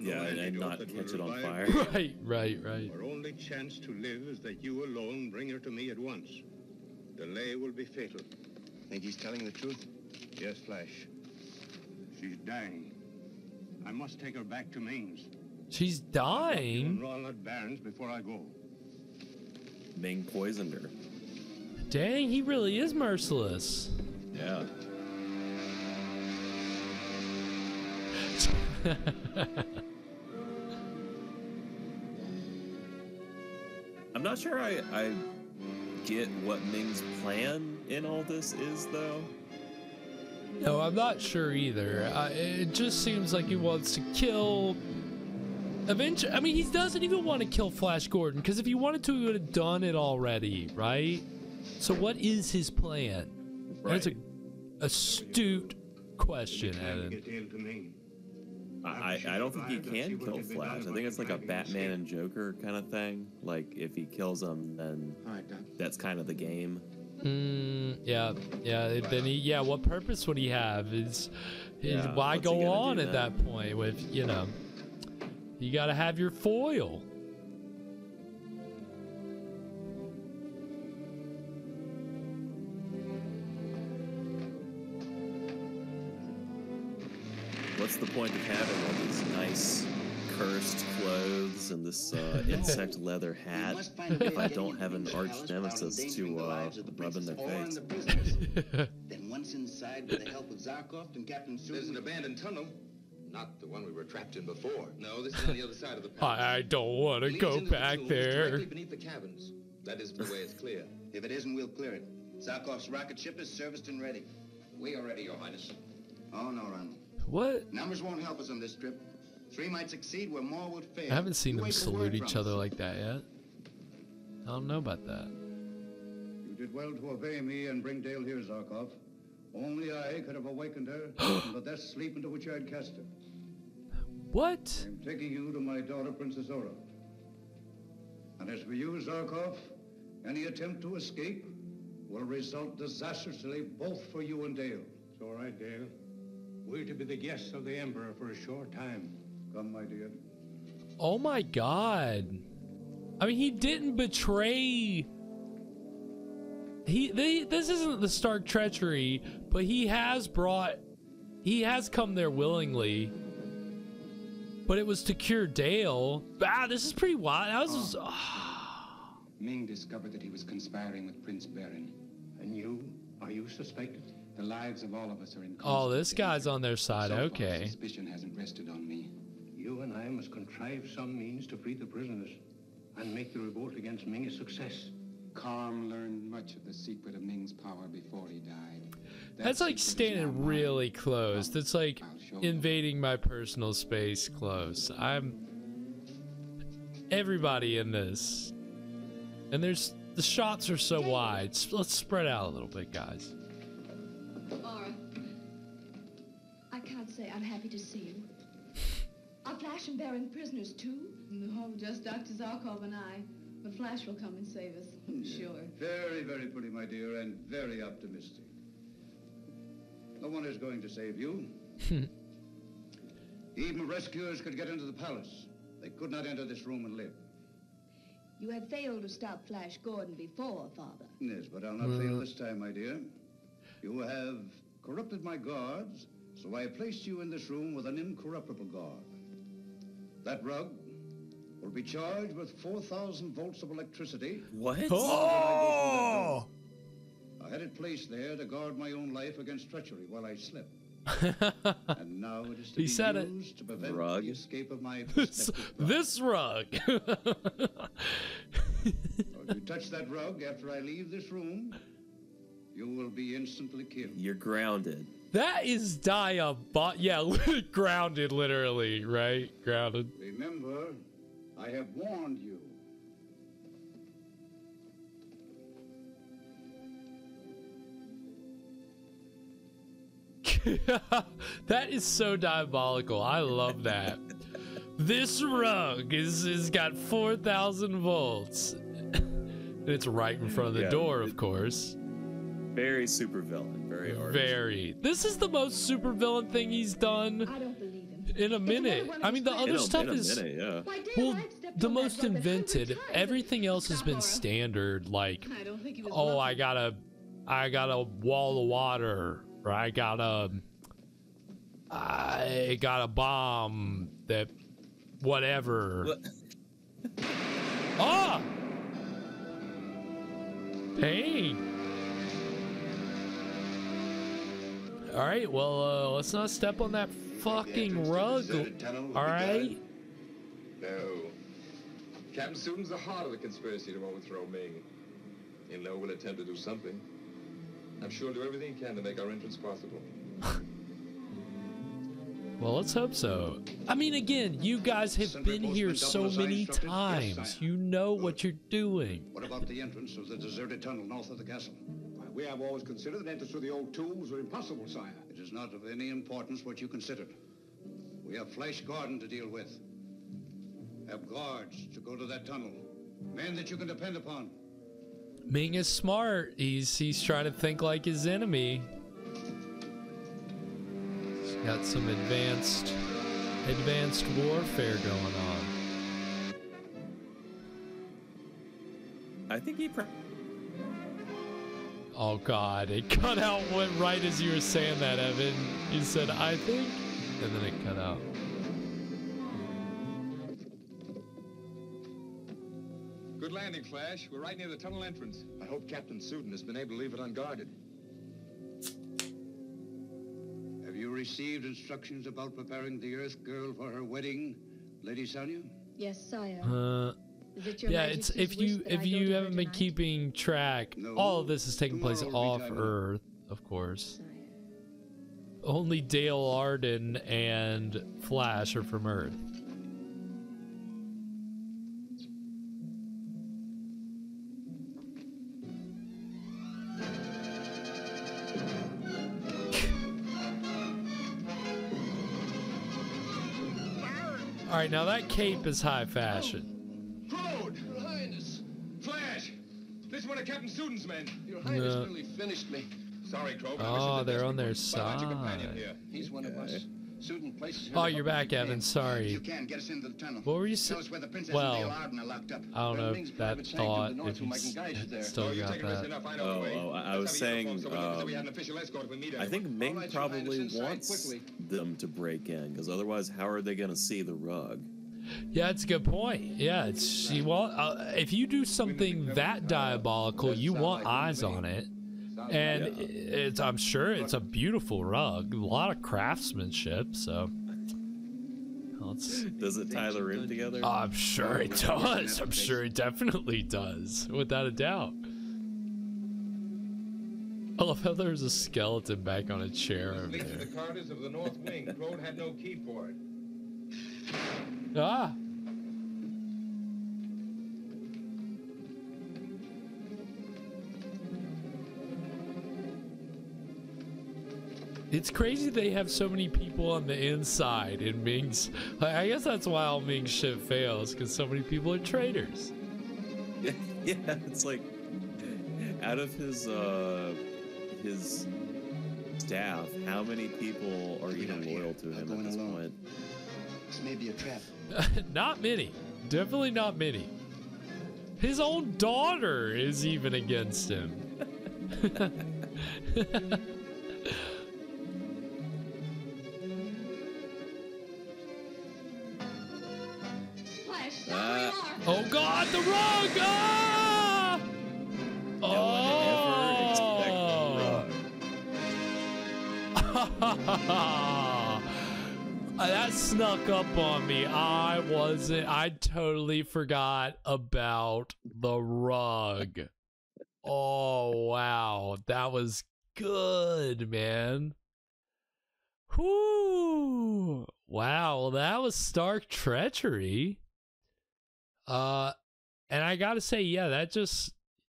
yeah, and not catch it on fire. *laughs* Right, right, right. Our only chance to live is that you alone bring her to me at once. Delay will be fatal. Think he's telling the truth? Yes, Flash. She's dying. I must take her back to Ming's. She's dying? Walnut Barrens before I go. Ming poisoned her. Dang, he really is merciless. Yeah. *laughs* I'm not sure I, I get what Ming's plan in all this is, though. No, I'm not sure either. Uh, it just seems like he wants to kill. Eventually, I mean, he doesn't even want to kill Flash Gordon because if he wanted to, he would have done it already, right? So, what is his plan? Right. That's a astute question, Adam. I, I don't think he can kill Flash. I think it's like a Batman and Joker kind of thing. Like if he kills him, then that's kind of the game. Mm, yeah, yeah. Then he, yeah. What purpose would he have? Is, is Yeah, why go on at then? that point with you know? You got to have your foil. What's the point of having all these nice cursed clothes and this uh, *laughs* insect leather hat must find a way if I don't have an arch nemesis to the uh, lives of the rub in their princess or the face? *laughs* then once inside, with the help of Zarkov and Captain There's an abandoned tunnel. Not the one we were trapped in before. No, this is on the other side of the *laughs* palace. I, I don't want to go into the back tombs there. Directly beneath the cabins. That is the way it's clear. If it isn't, we'll clear it. Zarkov's rocket ship is serviced and ready. We are ready, Your Highness. Oh, no, Ronal. What? Numbers won't help us on this trip. Three might succeed where more would fail. I haven't seen You them salute each other like that yet. I don't know about that. You did well to obey me and bring Dale here, Zarkov. Only I could have awakened her from the death sleep into which I had cast her. What? I'm taking you to my daughter, Princess Aura. And as for you, Zarkov, any attempt to escape will result disastrously both for you and Dale. It's all right, Dale. We're to be the guests of the Emperor for a short time. Come, my dear. Oh my god. I mean, he didn't betray. He they, this isn't the Stark treachery, but he has brought he has come there willingly. But it was to cure Dale. Ah, this is pretty wild. That was just, Ming discovered that he was conspiring with Prince Barin. And you? Are you suspected? The lives of all of us are in Oh, this guy's on their side. So far, Okay. Suspicion hasn't rested on me. You and I must contrive some means to free the prisoners and make the revolt against Ming a success. Karm learned much of the secret of Ming's power before he died. That That's like secret is now standing mine. really close. That's like invading my personal space close. I'm everybody in this. And there's the shots are so wide. Let's spread out a little bit, guys. Say I'm happy to see you. Are Flash and Barin prisoners too? No, just Dr. Zarkov and I. But Flash will come and save us, I'm sure. Very, very pretty, my dear, and very optimistic. No one is going to save you. *laughs* Even rescuers could get into the palace. They could not enter this room and live. You have failed to stop Flash Gordon before, Father. Yes, but I'll not fail this time, my dear. You have corrupted my guards, so I placed you in this room with an incorruptible guard. That rug will be charged with 4,000 volts of electricity. What? Oh! I had it placed there to guard my own life against treachery while I slept. *laughs* and now it is to He be said it. used to prevent Rug? the escape of my *laughs* This, this rug. *laughs* If you touch that rug after I leave this room, you will be instantly killed. You're grounded. That is diabot. Yeah, *laughs* grounded, literally, right? Grounded. Remember, I have warned you. *laughs* that is so diabolical. I love that. this rug is is got four thousand volts. *laughs* and it's right in front of the Yeah, door, it- of course. Very super villain. Very arch. Very. This is the most supervillain thing he's done I don't believe him. in a minute. I mean, the In other a- stuff in a is minute, yeah. Why, Dale, well, I've stepped the on that most rug a hundred invented. Everything else has been standard. Like, I don't think oh, lucky. I got a, I got a wall of water, or I got a, I got a bomb that, whatever. Ah! Hey. All right, well, uh, let's not step on that fucking rug. All right. No. Captain Suden's the heart of the conspiracy to overthrow. He'll know we'll attempt to do something. I'm sure he'll do everything he can to make our entrance possible. *laughs* Well, let's hope so. I mean, again, you guys have been here so double as I many times. You know what you're doing. What about the entrance of the deserted tunnel north of the castle? Why, we have always considered that entrance to the old tombs were impossible, sire. It is not of any importance what you considered. We have Flash Gordon to deal with. Have guards to go to that tunnel. Men that you can depend upon. Ming is smart. He's he's trying to think like his enemy. He's got some advanced advanced warfare going on. I think he. Pre- oh God! It cut out went right as you were saying that, Evan. You said I think, and then it cut out. Good landing, Flash. We're right near the tunnel entrance. I hope Captain Suden has been able to leave it unguarded. Have you received instructions about preparing the Earth Girl for her wedding, Lady Sonja? Yes, sire. Uh, Is it your yeah, it's if you if you haven't been tonight? keeping track, all of this is taking place tomorrow off Earth, of course. Only Dale Arden and Flash are from Earth. All right, now that cape is high fashion. Captain Suden's men. Your Highness Yeah. really finished me. Sorry, Clover. Oh, they're on their But your companion side. here. He's one of us. Suden places Oh, you're back, Evan. Sorry. You can get us into the tunnel. What were you saying? us the princess Well, and Dale locked up. I don't know if that thought, to if you I can guide you there. still Oh, got that. enough. I know Oh, oh, I- I was saying, uniforms so we know that we had um, an official escort if we meet I think. Ming All right, Your Highness, probably wants them to break in, because otherwise, how are they going to see the rug? Yeah, that's a good point. Yeah, it's you want uh, if you do something that diabolical, you want eyes on it, and Yeah. it's I'm sure it's a beautiful rug, a lot of craftsmanship. So let's. Does it tie the room together? I'm sure it does. I'm sure it definitely does, without a doubt. I love how there's a skeleton back on a chair over there. the corridors of the north wing. Claude had no key for it. Ah. It's crazy they have so many people on the inside in Ming's. I guess that's why all Ming's shit fails, because so many people are traitors. Yeah, *laughs* yeah, it's like out of his uh his staff, how many people are even loyal to him at this point? This may be a trap. *laughs* not many. Definitely not many. His own daughter is even against him. Uh, where you are. Oh God, the rug! Ah! Oh! *laughs* that snuck up on me. I wasn't. I totally forgot about the rug. Oh wow, that was good, man. Whoo! Wow, that was stark treachery. Uh, and I gotta say, yeah, that just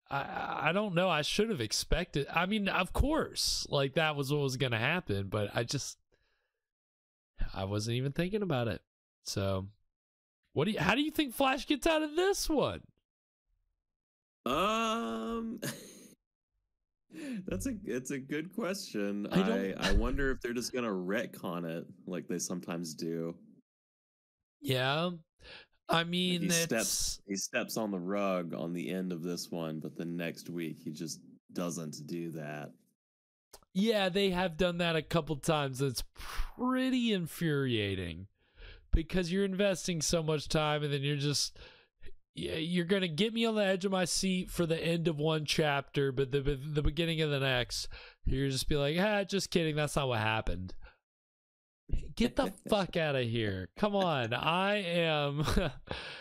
I I don't know. I should have expected. I mean, of course, like that was what was gonna happen, but I just I wasn't even thinking about it. So, what do you? How do you think Flash gets out of this one? Um, *laughs* that's a it's a good question. I I I, *laughs* wonder if they're just gonna retcon it like they sometimes do. Yeah, I Like, mean, he steps he steps on the rug on the end of this one, but the next week he just doesn't do that. Yeah, they have done that a couple times. It's pretty infuriating because you're investing so much time and then you're just yeah, you're going to get me on the edge of my seat for the end of one chapter, but the the beginning of the next, you're just be like, "Ah, just kidding. That's not what happened." Get the *laughs* fuck out of here. Come on. I am *laughs*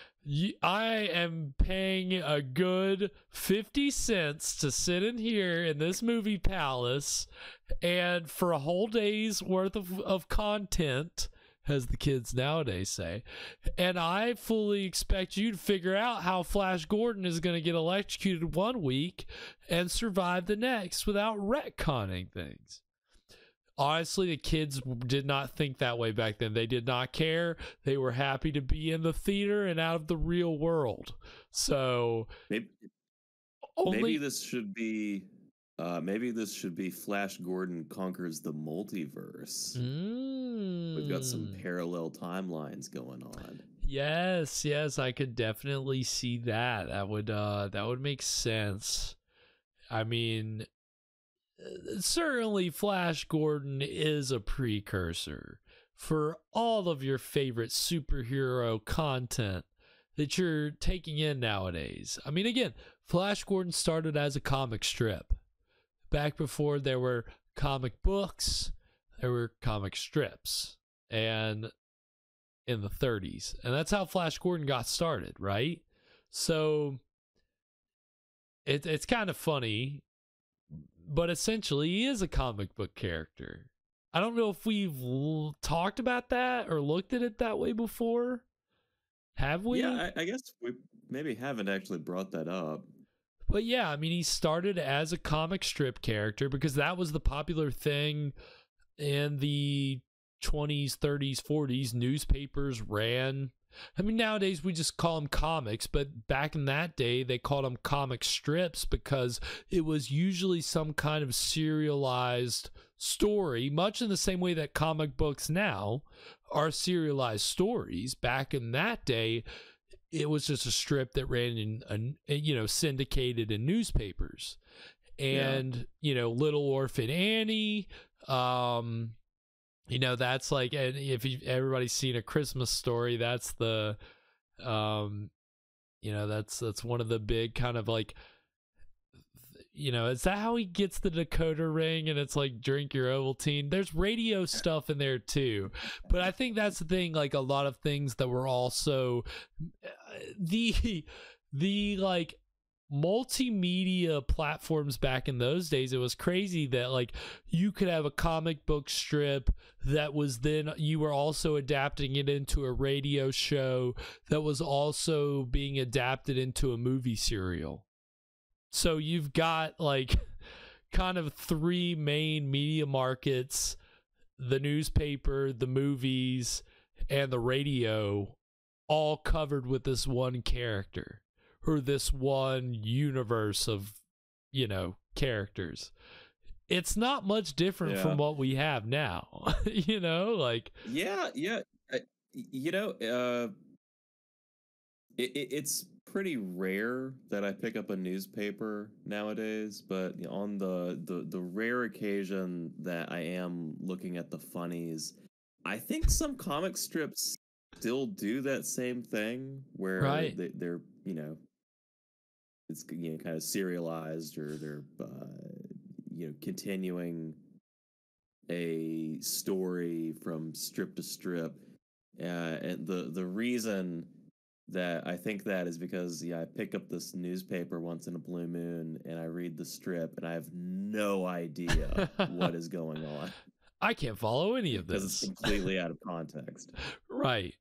I am paying a good 50 cents to sit in here in this movie palace and for a whole day's worth of, of content, as the kids nowadays say. And I fully expect you to figure out how Flash Gordon is going to get electrocuted one week and survive the next without retconning things honestly the kids did not think that way back then they did not care they were happy to be in the theater and out of the real world so Maybe Only maybe this should be uh maybe this should be Flash Gordon conquers the multiverse. We've got some Mm. parallel timelines going on. Yes, yes, I could definitely see that. That would uh that would make sense. I mean certainly Flash Gordon is a precursor for all of your favorite superhero content that you're taking in nowadays. I mean again, Flash Gordon started as a comic strip. Back before there were comic books, there were comic strips. And in the 30s. And that's how Flash Gordon got started, right? So it, it's kind of funny, but essentially he is a comic book character. I don't know if we've l- talked about that or looked at it that way before. Have we? Yeah, I, I guess we maybe haven't actually brought that up. But yeah, I mean, he started as a comic strip character because that was the popular thing in the 20s, 30s, 40s. Newspapers ran. I mean, nowadays we just call them comics, but back in that day, they called them comic strips because it was usually some kind of serialized story, much in the same way that comic books now are serialized stories. Back in that day, it was just a strip that ran in, you know, syndicated in newspapers. And, you know, Little Orphan Annie, um, you know, that's like, and if you, everybody's seen a Christmas story, that's the, um, you know, that's, that's one of the big kind of like, you know, is that how he gets the decoder ring and it's like drink your Ovaltine? There's radio stuff in there too. But I think that's the thing, like a lot of things that were also the *laughs* the like multimedia platforms back in those days it was crazy that like you could have a comic book strip that was then you were also adapting it into a radio show that was also being adapted into a movie serial. So you've got like *laughs* kind of three main media markets the newspaper, the movies, and the radio all covered with this one character or this one universe of, you know, characters. It's not much different Yeah. from what we have now. *laughs* you know, like Yeah, yeah. You know, uh, it, it, it's pretty rare that I pick up a newspaper nowadays, but on the, the the rare occasion that I am looking at the funnies, I think some comic strips still do that same thing where Right. they, they're you know it's you know kind of serialized or they're uh, you know continuing a story from strip to strip. Uh, and the the reason that I think that is because yeah, I pick up this newspaper once in a blue moon and I read the strip and I have no idea what *laughs* is going on I can't follow any of because it's completely out of *laughs* context. Right.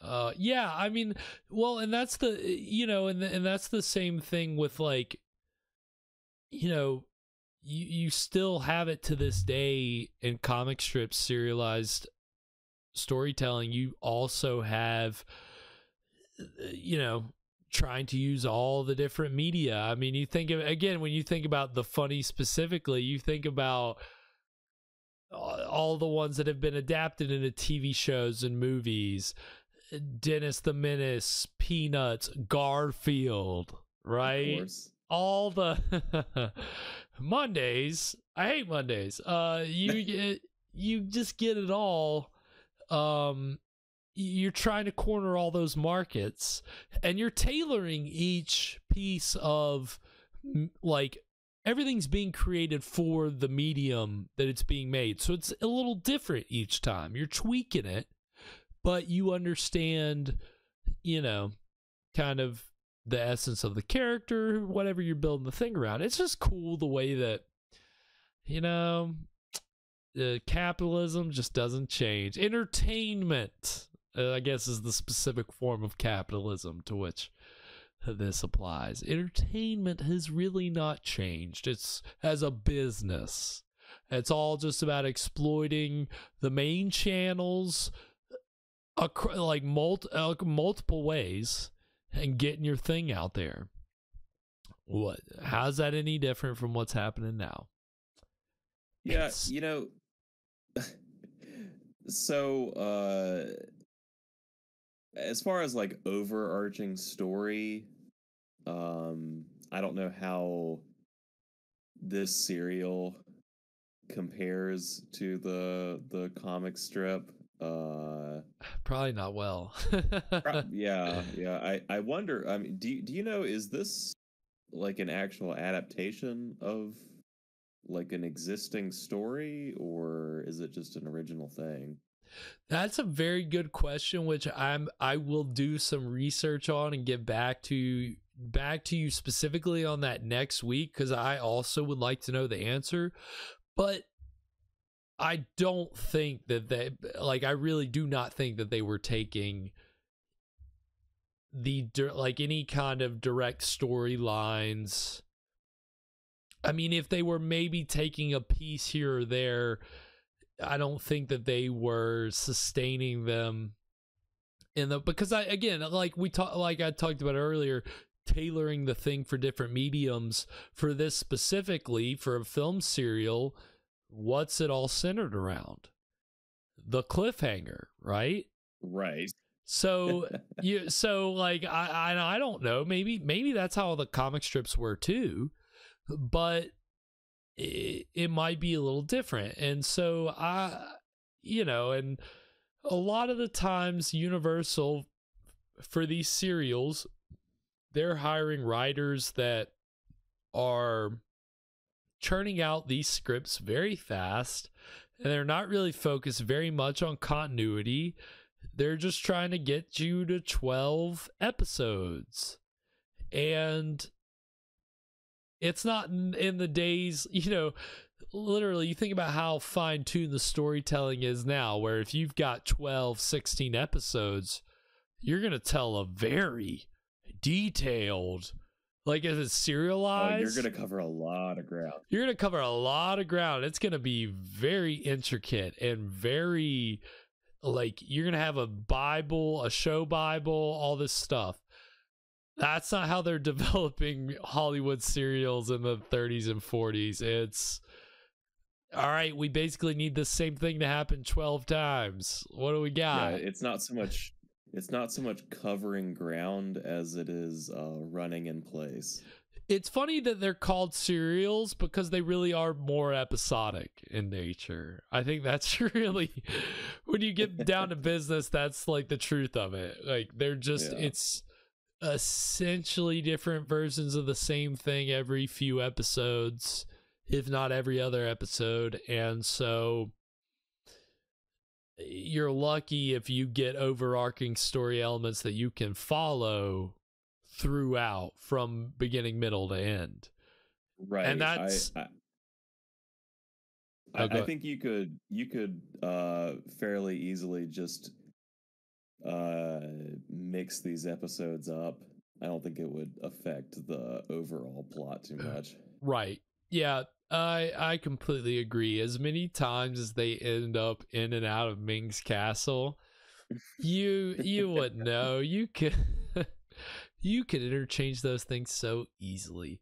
Uh yeah, I mean, well, and that's the you know, and and that's the same thing with like you know, you you still have it to this day in comic strips serialized storytelling. You also have you know, trying to use all the different media. I mean, you think of again when you think about the funny specifically, you think about all the ones that have been adapted into TV shows and movies. Dennis the Menace, Peanuts, Garfield, right? course. All the *laughs* Mondays. I hate Mondays. Uh you *laughs* get you just get it all. Um you're trying to corner all those markets and you're tailoring each piece of like everything's being created for the medium that it's being made. So it's a little different each time. You're tweaking it, but you understand, you know, kind of the essence of the character, whatever you're building the thing around. It's just cool the way that, you know, uh, capitalism just doesn't change. Entertainment, uh, I guess, is the specific form of capitalism to which this applies. Entertainment has really not changed. It's as a business. It's all just about exploiting the main channels, acro- like uh, multiple ways, and getting your thing out there. What? How's that any different from what's happening now? Yeah, it's... you know. so, uh, as far as like overarching story, um, I don't know how this serial compares to the the comic strip uh probably not well. *laughs* Yeah yeah i i wonder i mean do, do you know is this like an actual adaptation of like an existing story or is it just an original thing? That's a very good question which i'm i will do some research on and get back to back to you specifically on that next week because i also would like to know the answer. But I don't think that they like I really do not think that they were taking the like any kind of direct storylines. I mean, if they were maybe taking a piece here or there, I don't think that they were sustaining them in the because I again like we talked like I talked about earlier tailoring the thing for different mediums for this specifically for a film serial what's it all centered around? The cliffhanger, right? Right. So *laughs* you so like I, I I don't know maybe maybe that's how the comic strips were too, but it, it might be a little different. And so I you know and a lot of the times Universal for these serials they're hiring writers that are churning out these scripts very fast and they're not really focused very much on continuity. They're just trying to get you to 12 episodes. And it's not in, the days, *laughs* you know, literally, you think about how fine tuned the storytelling is now, where if you've got 12, 16 episodes, you're going to tell a very detailed like if it's serialized, oh, you're gonna cover a lot of ground. You're gonna cover a lot of ground. It's gonna be very intricate and very like you're gonna have a Bible, a show Bible, all this stuff. That's not how they're *laughs* developing Hollywood serials in the 30s and 40s. It's all right. We basically need the same thing to happen 12 times. What do we got? Yeah, it's not so much it's not so much covering ground as it is uh, running in place. It's funny that they're called serials because they really are more episodic in nature. I think that's *laughs* really when you get down to *laughs* business, that's like the truth of it. Like they're just yeah. it's essentially different versions of the same thing every few episodes, if not every other episode. And so you're lucky if you get overarching story elements that you can follow throughout from beginning, middle to end. Right. And that's. I, I, oh, I, I think you could you could uh, fairly easily just uh, mix these episodes up. I don't think it would affect the overall plot too much. Right. Yeah. I I completely agree. As many times as they end up in and out of Ming's castle, you you wouldn't know. *laughs* You could *laughs* you could interchange those things so easily.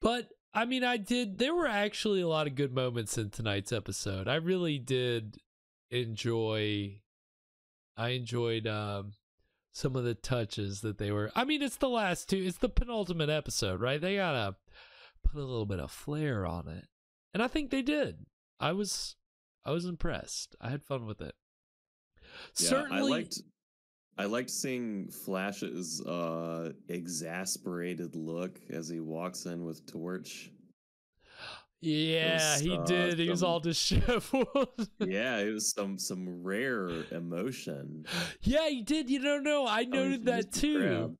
But I mean, I did. There were actually a lot of good moments in tonight's episode. I really did enjoy. I enjoyed um, some of the touches that they were. I mean, it's the last two. It's the penultimate episode, right? They gotta put a little bit of flair on it. And I think they did. I was I was impressed. I had fun with it. Yeah, Certainly I liked I liked seeing Flash's uh exasperated look as he walks in with Torch. Yeah, was, he uh, did. He some, was all disheveled. *laughs* yeah, it was some some rare emotion. Yeah, he did. You don't know. I noted that too.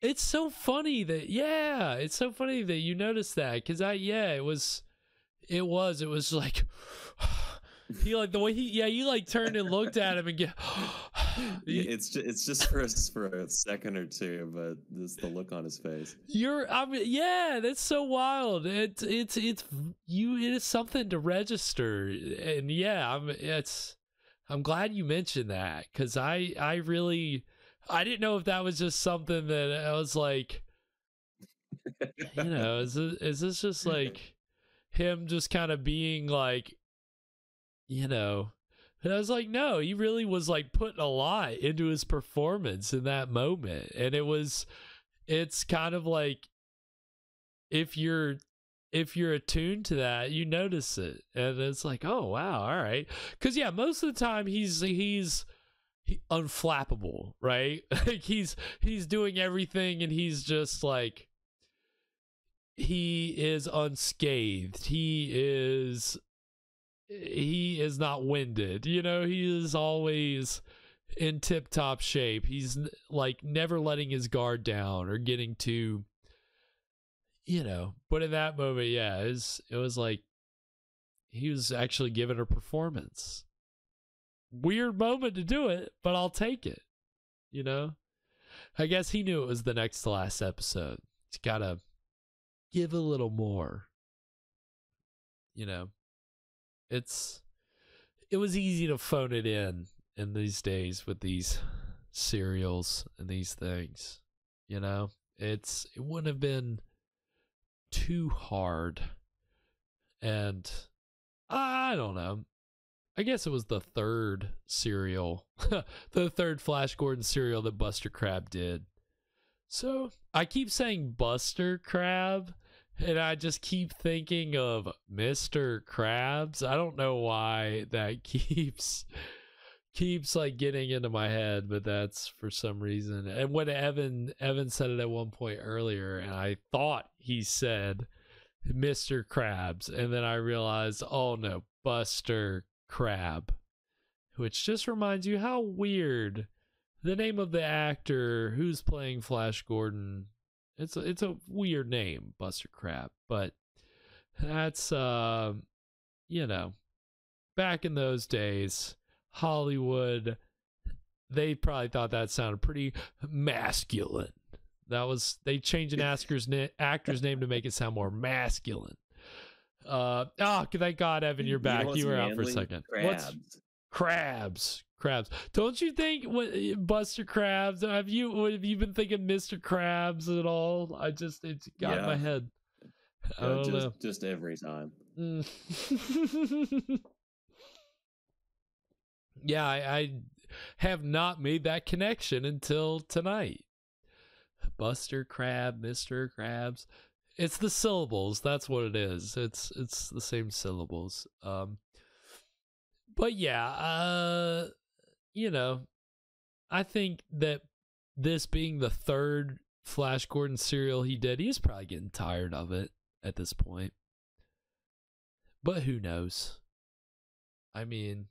It's so funny that yeah, it's so funny that you noticed that because I yeah, it was, it was it was like. *sighs* he like the way he yeah you like turned and looked at him and get *sighs* it's just, it's just for a, *laughs* for a second or two but just the look on his face you're i mean yeah that's so wild it's it's it's you it is something to register and yeah i'm it's i'm glad you mentioned that because i i really I didn't know if that was just something that I was like, you know, *laughs* is this, is this just like him just kind of being like, you know, and I was like, no, he really was like putting a lot into his performance in that moment. And it was, it's kind of like if you're if you're attuned to that, you notice it, and it's like, oh wow, all right. Because yeah, most of the time he's he's he, unflappable, right? *laughs* like he's he's doing everything, and he's just like he is unscathed. He is he is not winded. You know, he is always in tip top shape. He's like never letting his guard down or getting too you know, but in that moment, yeah, it was it was like he was actually giving a performance. Weird moment to do it, but I'll take it. You know? I guess he knew it was the next to last episode. He's gotta give a little more. You know. It's it was easy to phone it in in these days with these serials and these things. You know? It's it wouldn't have been too hard. And I don't know. I guess it was the third serial, *laughs* the third Flash Gordon serial that Buster Crabbe did. So I keep saying Buster Crabbe, and I just keep thinking of Mr. Krabs. I don't know why that *laughs* keeps keeps like getting into my head, but that's for some reason. And when Evan Evan said it at one point earlier, and I thought he said Mr. Krabs, and then I realized, oh no, Buster Crabbe, which just reminds you how weird the name of the actor who's playing Flash Gordon. It's a, it's a weird name, Buster Crabbe, but that's uh, you know, back in those days Hollywood, they probably thought that sounded pretty masculine. That was they changed an actor's na- actor's name to make it sound more masculine. Uh oh, thank God, Evan, you're back. You, you were out for a second. Crabs. What's crabs? Crabs. Don't you think what, Buster Crabs? Have you have you been thinking Mr. Crabs at all? I just it's got yeah. in my head. Yeah, just know. just every time. Mm. *laughs* yeah, I, I have not made that connection until tonight. Buster Crabbe, Mr. Krabs. It's the syllables. That's what it is. It's it's the same syllables. Um but yeah, uh you know, I think that this being the third Flash Gordon serial he did, he's probably getting tired of it at this point. But who knows? I mean,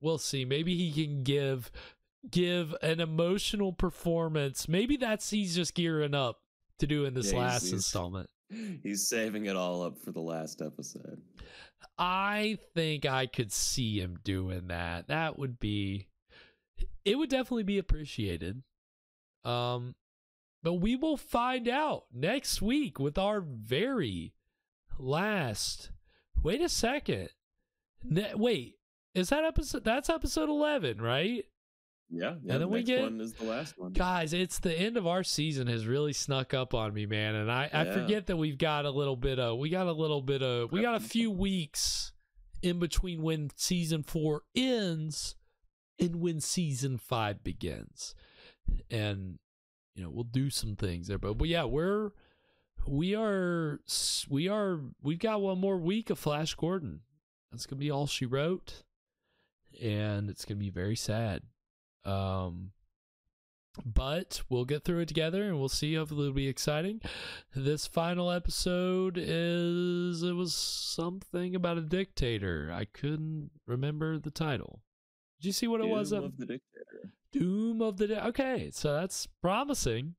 we'll see. Maybe he can give give an emotional performance. Maybe that's he's just gearing up to do in this yeah, last he's, installment. He's saving it all up for the last episode. I think I could see him doing that. That would be it would definitely be appreciated. Um but we will find out next week with our very last Wait a second. Ne- wait, is that episode? That's episode eleven, right? Yeah, yeah. And then we get one is the last one. Guys, it's the end of our season has really snuck up on me, man. And I, yeah. I forget that we've got a little bit of we got a little bit of we got a few weeks in between when season four ends and when season five begins. And you know, we'll do some things there. But but yeah, we're we are we are we've got one more week of Flash Gordon. That's gonna be all she wrote and it's going to be very sad. Um, but we'll get through it together and we'll see. Hopefully, it'll be exciting. This final episode is it was something about a dictator. I couldn't remember the title. Did you see what Doom it was? Doom Of the dictator. Doom of the di- okay, so that's promising.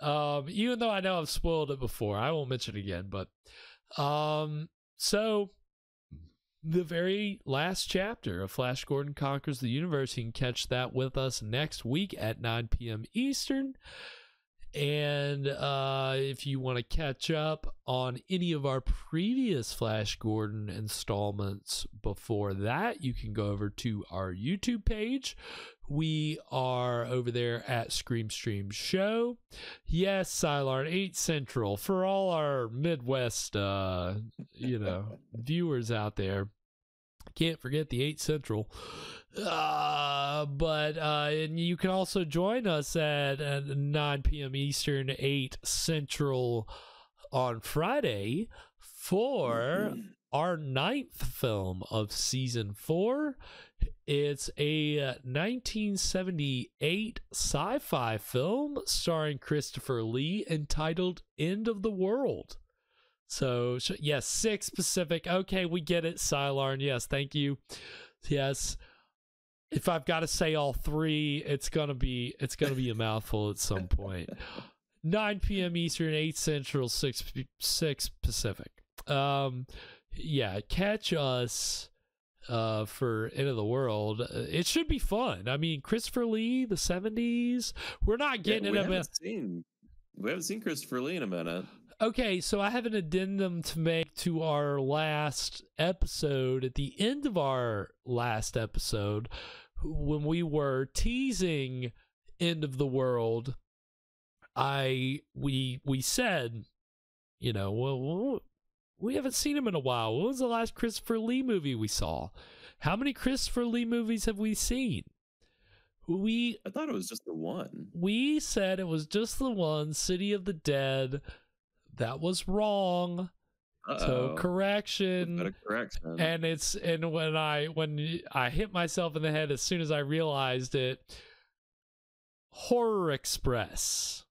Um, even though I know I've spoiled it before, I won't mention it again. But um, so the very last chapter of Flash Gordon Conquers the Universe. You can catch that with us next week at 9 p.m. Eastern. And uh, if you want to catch up on any of our previous Flash Gordon installments before that, you can go over to our YouTube page. We are over there at Scream Stream Show. Yes, Silarn 8 Central for all our Midwest, uh, you know, *laughs* viewers out there. Can't forget the 8 Central. Uh, but uh, and you can also join us at uh, 9 p.m. Eastern, 8 Central on Friday for our ninth film of season four. It's a 1978 sci fi film starring Christopher Lee entitled End of the World. So, yes, six Pacific. Okay, we get it, Silarn. Yes, thank you. Yes if I've got to say all three, it's gonna be it's gonna be a mouthful at some point. *laughs* 9 p.m. Eastern, 8 Central, 6 6 Pacific. Um, yeah, catch us uh for End of the World. It should be fun. I mean, Christopher Lee, the 70s. We're not getting yeah, we it. Haven't seen, we haven't seen Christopher Lee in a minute. Okay, so I have an addendum to make to our last episode. At the end of our last episode, when we were teasing End of the World, I we we said, you know, well, we haven't seen him in a while. What was the last Christopher Lee movie we saw? How many Christopher Lee movies have we seen? We I thought it was just the one. We said it was just the one, City of the Dead that was wrong. Uh-oh. So correction, correction, and it's and when I when I hit myself in the head as soon as I realized it, Horror Express.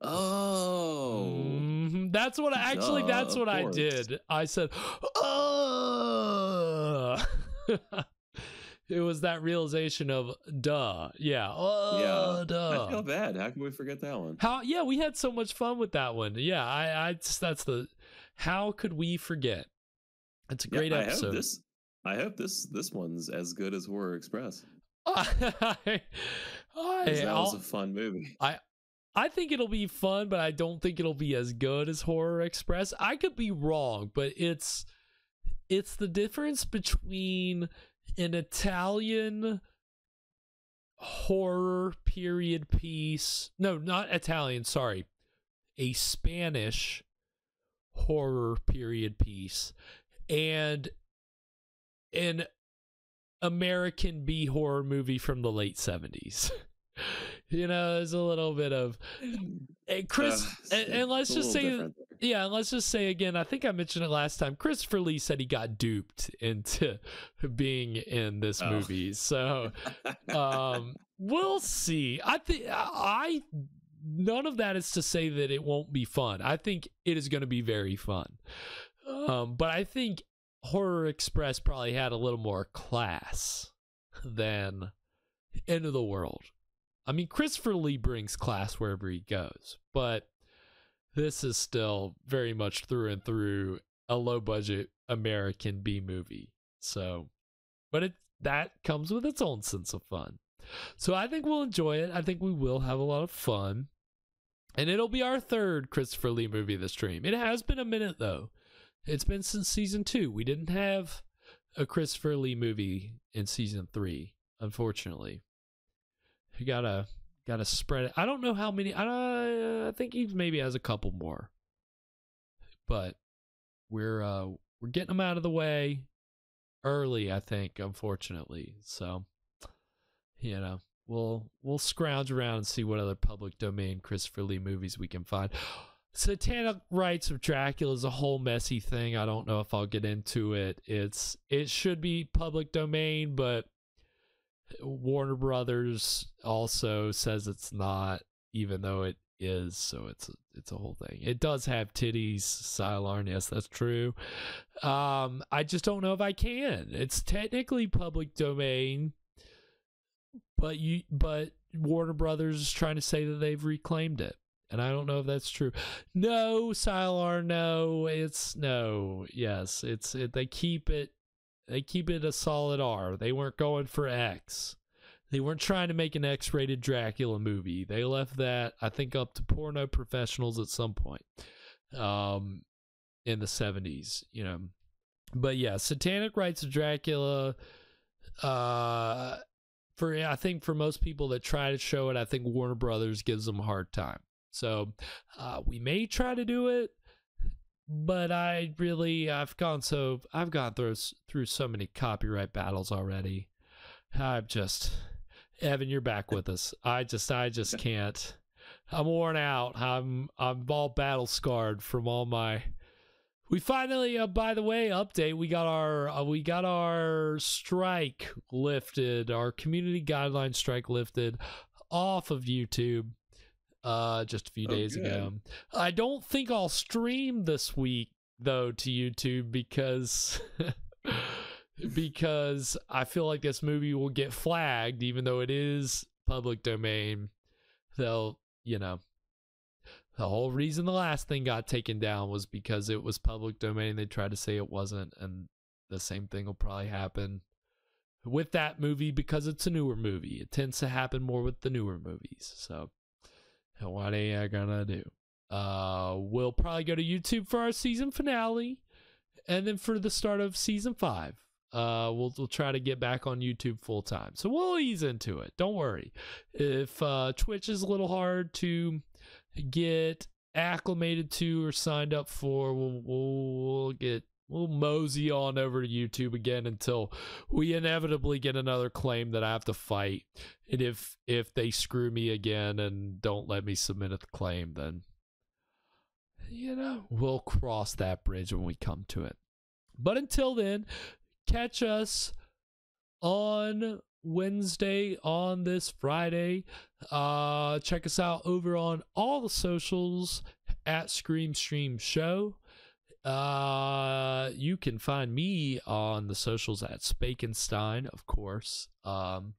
Oh, mm-hmm. that's what I, actually. Duh, that's what I did. I said, *gasps* "Oh." *laughs* it was that realization of duh yeah uh, yeah. *laughs* duh. I feel bad. How can we forget that one? How yeah we had so much fun with that one. Yeah i i just, that's the how could we forget? It's a great yeah, I episode. hope this i hope this this one's as good as horror express. *laughs* I, I, that was a fun movie. I I think it'll be fun, but I don't think it'll be as good as Horror Express. I could be wrong, but it's it's the difference between an Italian horror period piece. No, not Italian, sorry. A Spanish horror period piece and an American B horror movie from the late 70s. *laughs* *laughs* you know, there's a little bit of and Chris uh, and, and, let's just say yeah, and let's just say again, I think I mentioned it last time. Christopher Lee said he got duped into *laughs* being in this oh. movie. So *laughs* um we'll see. I think I none of that is to say that it won't be fun. I think it is going to be very fun. Um but I think Horror Express probably had a little more class than End of the World. I mean, Christopher Lee brings class wherever he goes, but this is still very much through and through a low budget American B movie. So, but it that comes with its own sense of fun. So I think we'll enjoy it. I think we will have a lot of fun. And it'll be our third Christopher Lee movie this stream. It has been a minute though. It's been since season 2. We didn't have a Christopher Lee movie in season 3, unfortunately. You gotta gotta spread it. I don't know how many. I I think he maybe has a couple more, but we're uh we're getting them out of the way early. I think, unfortunately. So, you know, we'll we'll scrounge around and see what other public domain Christopher Lee movies we can find. *gasps* Satanic Rites of Dracula is a whole messy thing. I don't know if I'll get into it. It's it should be public domain, but Warner Brothers also says it's not, even though it is. So it's a, it's a whole thing. It does have titties, Silarn. Yes, that's true. Um, I just don't know if I can. It's technically public domain, but you but Warner Brothers is trying to say that they've reclaimed it. And I don't know if that's true. No, Silarn, no. It's no. Yes, it's it, they keep it they keep it a solid R. They weren't going for X. They weren't trying to make an X-rated Dracula movie. They left that, I think, up to porno professionals at some point, um, in the seventies. You know, but yeah, Satanic Rites of Dracula. Uh, for I think for most people that try to show it, I think Warner Brothers gives them a hard time. So uh, we may try to do it, but I really I've gone so I've gone through through so many copyright battles already. I'm just Evan, you're back with us. I just I just *laughs* can't. I'm worn out. I'm I'm all battle scarred from all my we finally, uh, by the way, update. We got our uh, we got our strike lifted, our community guideline strike lifted off of YouTube uh just a few oh, days good. ago. I don't think I'll stream this week though to YouTube because *laughs* because I feel like this movie will get flagged even though it is public domain. They'll, you know, the whole reason the last thing got taken down was because it was public domain. They tried to say it wasn't, and the same thing will probably happen with that movie because it's a newer movie. It tends to happen more with the newer movies. So, what are you gonna do? Uh, we'll probably go to YouTube for our season finale, and then for the start of season five, uh, we'll we'll try to get back on YouTube full time. So we'll ease into it. Don't worry. If uh, Twitch is a little hard to get acclimated to or signed up for. We'll, we'll get we'll mosey on over to YouTube again until we inevitably get another claim that I have to fight. And if if they screw me again and don't let me submit a claim, then you know we'll cross that bridge when we come to it. But until then, catch us on Wednesday on this Friday. Uh, check us out over on all the socials at Scream Stream Show. Uh, you can find me on the socials at Spakenstein, of course. Um,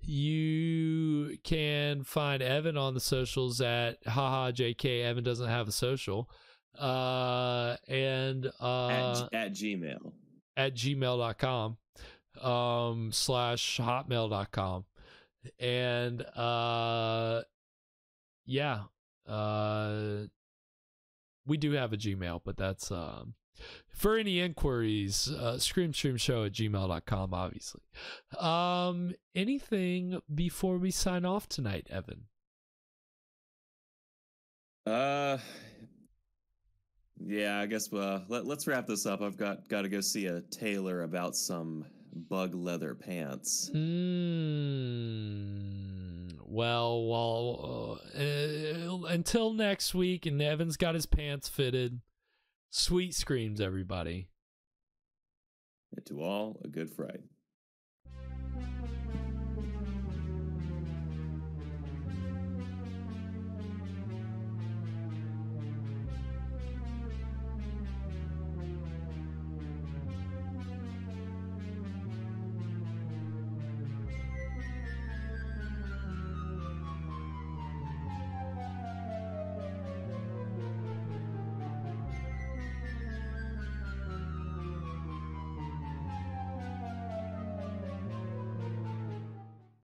you can find Evan on the socials at haha JK. Evan doesn't have a social. Uh, and uh, at, at Gmail at gmail.com um, slash hotmail.com. And uh, yeah, uh, we do have a Gmail, but that's um, for any inquiries, uh, screamstreamshow at gmail.com, obviously. Um, anything before we sign off tonight, Evan? Uh, yeah, I guess uh, let, let's wrap this up. I've got got to go see a tailor about some bug leather pants. Mm, well, well, uh, until next week, and Evan's got his pants fitted. Sweet screams, everybody. And to all, a good Friday.